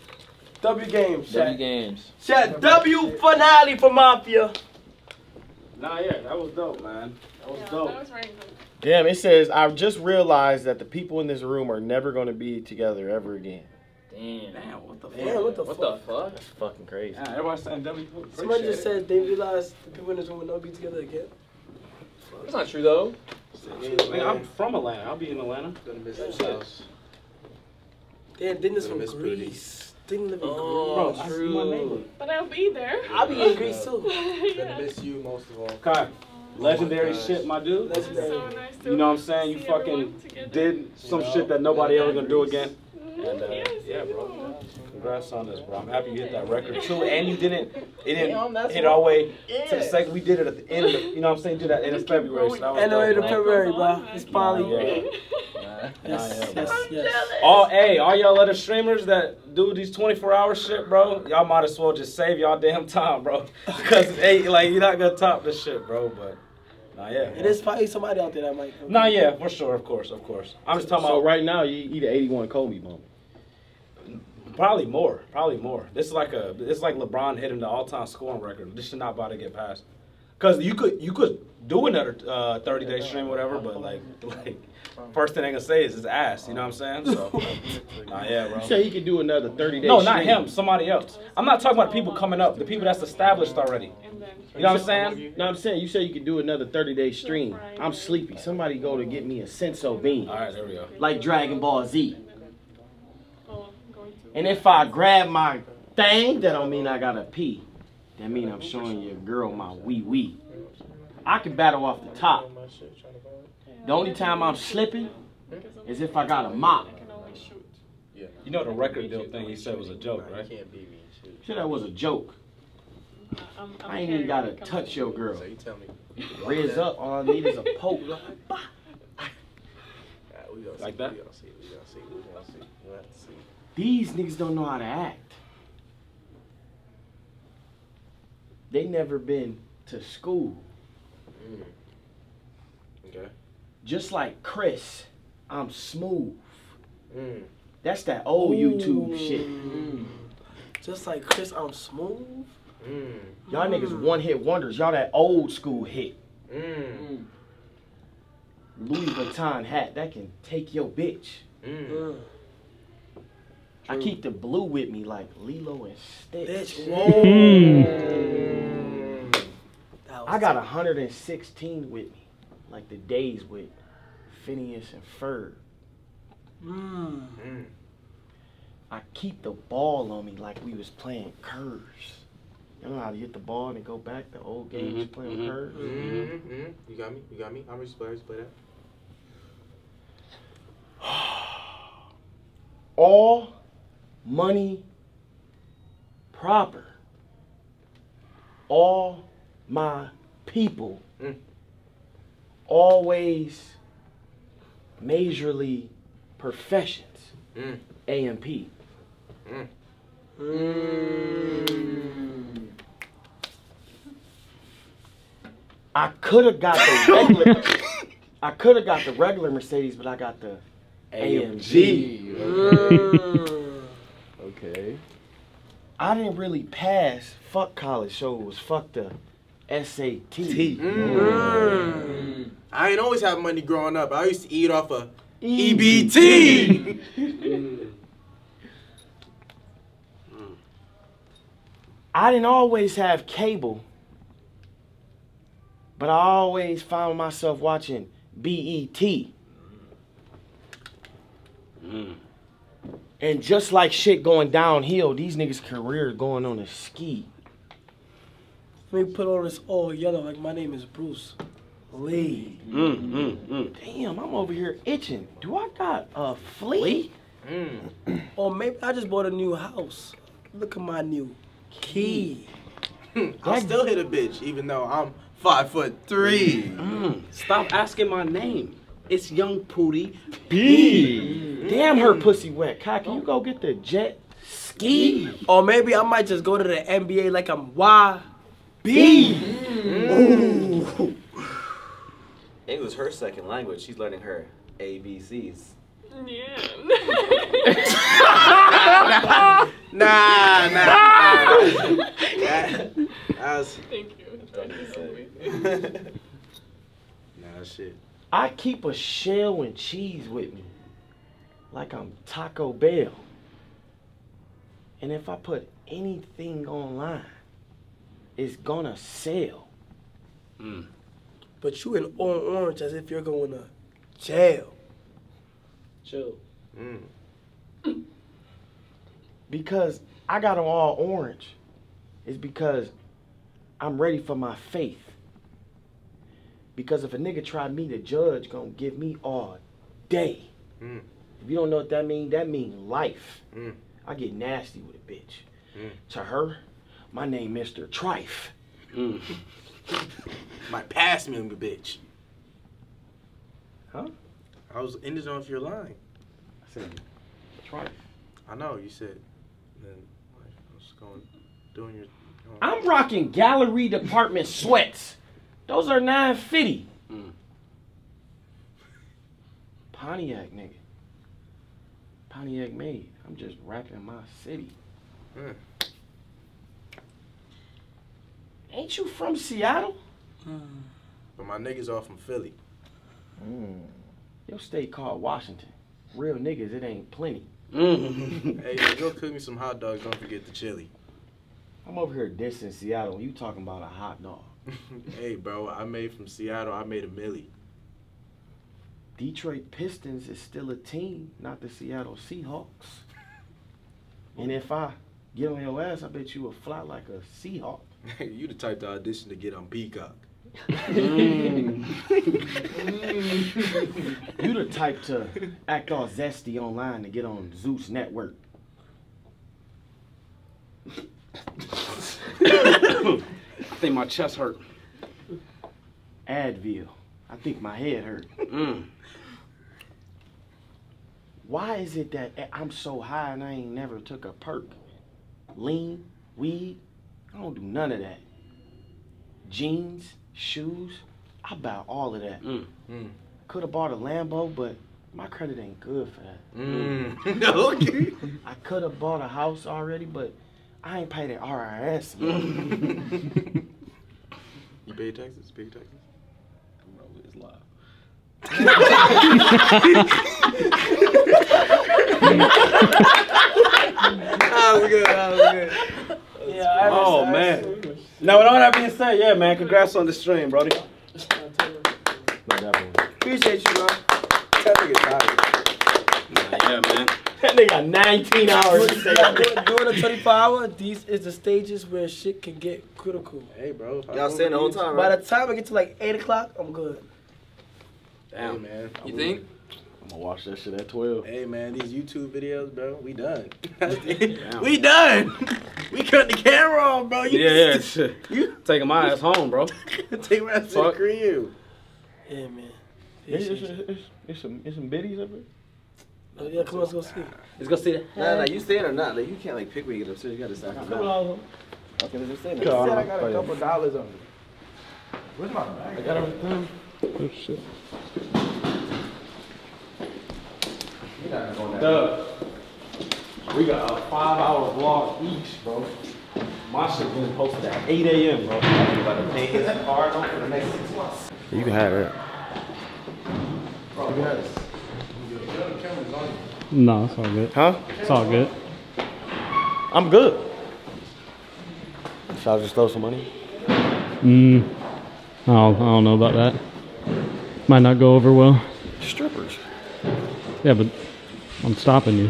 W games, W games. Chat, W finale for Mafia. Nah, yeah, that was dope, man. That was Yeah, dope. that was very. Damn, it says I just realized that the people in this room are never gonna be together ever again. Damn. Damn, what the fuck? Damn, what the What fuck? the fuck? That's fucking crazy. Yeah, everybody's saying W. Somebody Appreciate just said they realized the people in this room will not be together again. That's not true though. it. Man, I'm from Atlanta. I'll be in Atlanta. Gonna miss this house. They did this Gonna from miss Booty. Greece. They live in Bro, Greece. I see my neighbor. But I'll be there. I'll be in Greece too. yeah. miss you most of all. Kai, legendary gosh. shit, my dude. Legendary. So nice You know what I'm saying? You fucking everyone together. did some shit that nobody ever gonna do again. And uh, Yes, yeah, bro. Congrats on this, bro. I'm happy you hit that record too, and you didn't. It didn't that's hit what- all the way to the second. We did it at the end of, you know what I'm saying? Did that end of February. So that was the end of. February, bro. It's finally. Yeah. Yes, Nah, yes, yes. All hey, all y'all other streamers that do these 24 hour shit, bro, y'all might as well just save y'all damn time, bro. Cause hey, like you're not gonna top this shit, bro. But nah, yeah. It is probably somebody out there that might. Nah, yeah, for sure, of course, of course. I'm just talking So about right now, you eat an 81 Kobe moment. probably more, probably more. This is like a, it's like LeBron hitting the all time scoring record. This should not about to get passed. Cause you could, you could do another uh, 30 day stream, or whatever, but like, like. First thing they gonna say is his ass, you know what I'm saying? So, nah, yeah, bro. You say he could do another 30 days. No, not him. Somebody else. I'm not talking about people coming up. The people that's established already. You know what I'm saying? No, I'm saying you say you could do another 30 day stream. I'm sleepy. Somebody go to get me a senzu bean. All right, there we go. Like Dragon Ball Z. And if I grab my thing, that don't mean I gotta pee. That mean I'm showing your girl my wee wee. I can battle off the top. The only time I'm slipping is if I got a mop. You know the record deal thing he said was a joke, right? Sure, that was a joke. I ain't even gotta touch your girl. Riz up, all I need is a poke. Like that? These niggas don't know how to act. They never been to school. Okay. Just like Chris, I'm smooth. Mm. That's that old YouTube Ooh. shit. Just like Chris, I'm smooth. Mm. Y'all niggas one hit wonders. Y'all that old school hit. Mm. Louis Vuitton hat that can take your bitch. I keep the blue with me like Lilo and Stitch. Bitch, whoa. I got 116 with me, like the days with Phineas and Ferb. Mm. I keep the ball on me like we was playing curves. You know how to hit the ball and go back? The old games Mhm, playing mhm, curves. Mm-hmm. Mm-hmm. You got me. You got me. I'm ready to play. Ready to play that. All money proper. All my people Mm. always majorly professions. Mm. AMP. Mm. I could have got the regular. I could have got the regular Mercedes, but I got the AMG. Okay. I didn't really pass. Fuck college, so it was fuck the SAT. Mm. I ain't always have money growing up. I used to eat off of E EBT. I didn't always have cable, but I always found myself watching E BET. And just like shit going downhill, these niggas' career going on a ski. Let me put on this all yellow like my name is Bruce Lee. Mm, mm, mm. Damn, I'm over here itching. Do I got a flea? Or maybe I just bought a new house. Look at my new key. I still hit a bitch, even though I'm five foot three. Mm. Stop asking my name. It's Young Pootie B. Damn, her pussy wet. Kai, can you go get the jet ski? Or maybe I might just go to the NBA like I'm Y. B. English her second language. She's learning her ABCs. Yeah. Nah, nah, nah. That, that was. Thank you. Nah, shit. I keep a shell and cheese with me, like I'm Taco Bell. And if I put anything online, it's gonna sell. But you in on orange as if you're going to jail. Chill. Mm. because I got them all orange. It's because I'm ready for my faith. Because if a nigga try me, the judge gonna give me all day. Mm. If you don't know what that mean, that mean life. Mm. I get nasty with a bitch. Mm. To her, my name Mr. Trife. Might pass me, bitch. Huh? I was in the zone if you're lying. I said, Trife. I know, you said. Then like, I was going, doing your. I'm rocking gallery department sweats. Those are 950. Pontiac, nigga. Pontiac made. I'm just rapping my city. Mm. Ain't you from Seattle? But my niggas are from Philly. Mm. Your state called Washington. Real niggas, it ain't plenty. hey, man, go cook me some hot dogs. Don't forget the chili. I'm over here dissing Seattle. and You talking about a hot dog? hey, bro, I made from Seattle. I made a millie. Detroit Pistons is still a team, not the Seattle Seahawks. And if I get on your ass, I bet you will fly like a Seahawk. you the type to audition to get on Peacock. Mm. you the type to act all zesty online to get on Zeus Network. I think my chest hurt. Advil. I think my head hurt. Mm. Why is it that I'm so high and I ain't never took a perk? Lean, weed, I don't do none of that. Jeans, shoes, I buy all of that. Mm. Could have bought a Lambo, but my credit ain't good for that. Mm. okay. I could have bought a house already, but I ain't paid the IRS. yet. You pay taxes? Pay taxes? Bro, it's live. that was good. That was good. Yeah, Oh man. Now with all that being said, yeah, man, congrats on the stream, Brody. Appreciate you, bro. That nigga tired. Yeah, man. That nigga got 19 hours to say. During the 24 hour, these is the stages where shit can get critical. Hey, bro. Y'all staying the whole time, right? By the time I get to like 8 o'clock, I'm good. Hey, man. You think? I'm gonna watch that shit at 12. Hey, man, these YouTube videos, bro, we done. Damn. we done. We cut the camera off, bro. You, Yeah, yeah, shit. You Taking my ass home, bro. take my ass to the Fuck. crib. Yeah, man. It's, it's, it's, it's some, it's some biddies up here. Oh, yeah, come on, let's go see. Let's go see that. Nah, nah, you staying or not? Like, you can't like pick where you get upstairs. You gotta decide. Come on. Okay, let's just stay He there. said I got a couple dollars on me. Where's my bag? I got everything. Oh shit. Doug, we got a five hour vlog each, bro. My shit been posted at 8 a.m., bro. I'm about to pay his card for the next six months. You can have it. Bro, yes. No, it's all good. Huh? It's all good. I'm good. Should I just throw some money? Mm, I don't, I don't know about that. Might not go over well. Strippers. Yeah, but I'm stopping you.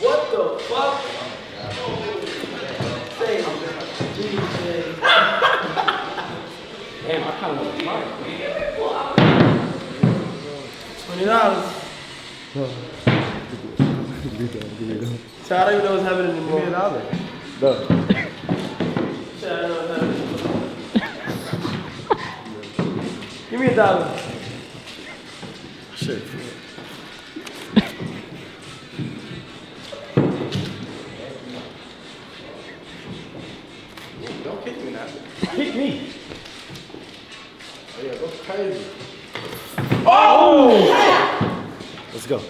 What the fuck? Damn, I kind of like Twenty dollars. So I don't even know what's happening anymore. Give me a dollar. Give me a dollar. Shit. Don't kick me now. Kick me. Oh, yeah, go crazy. Oh! oh Let's go.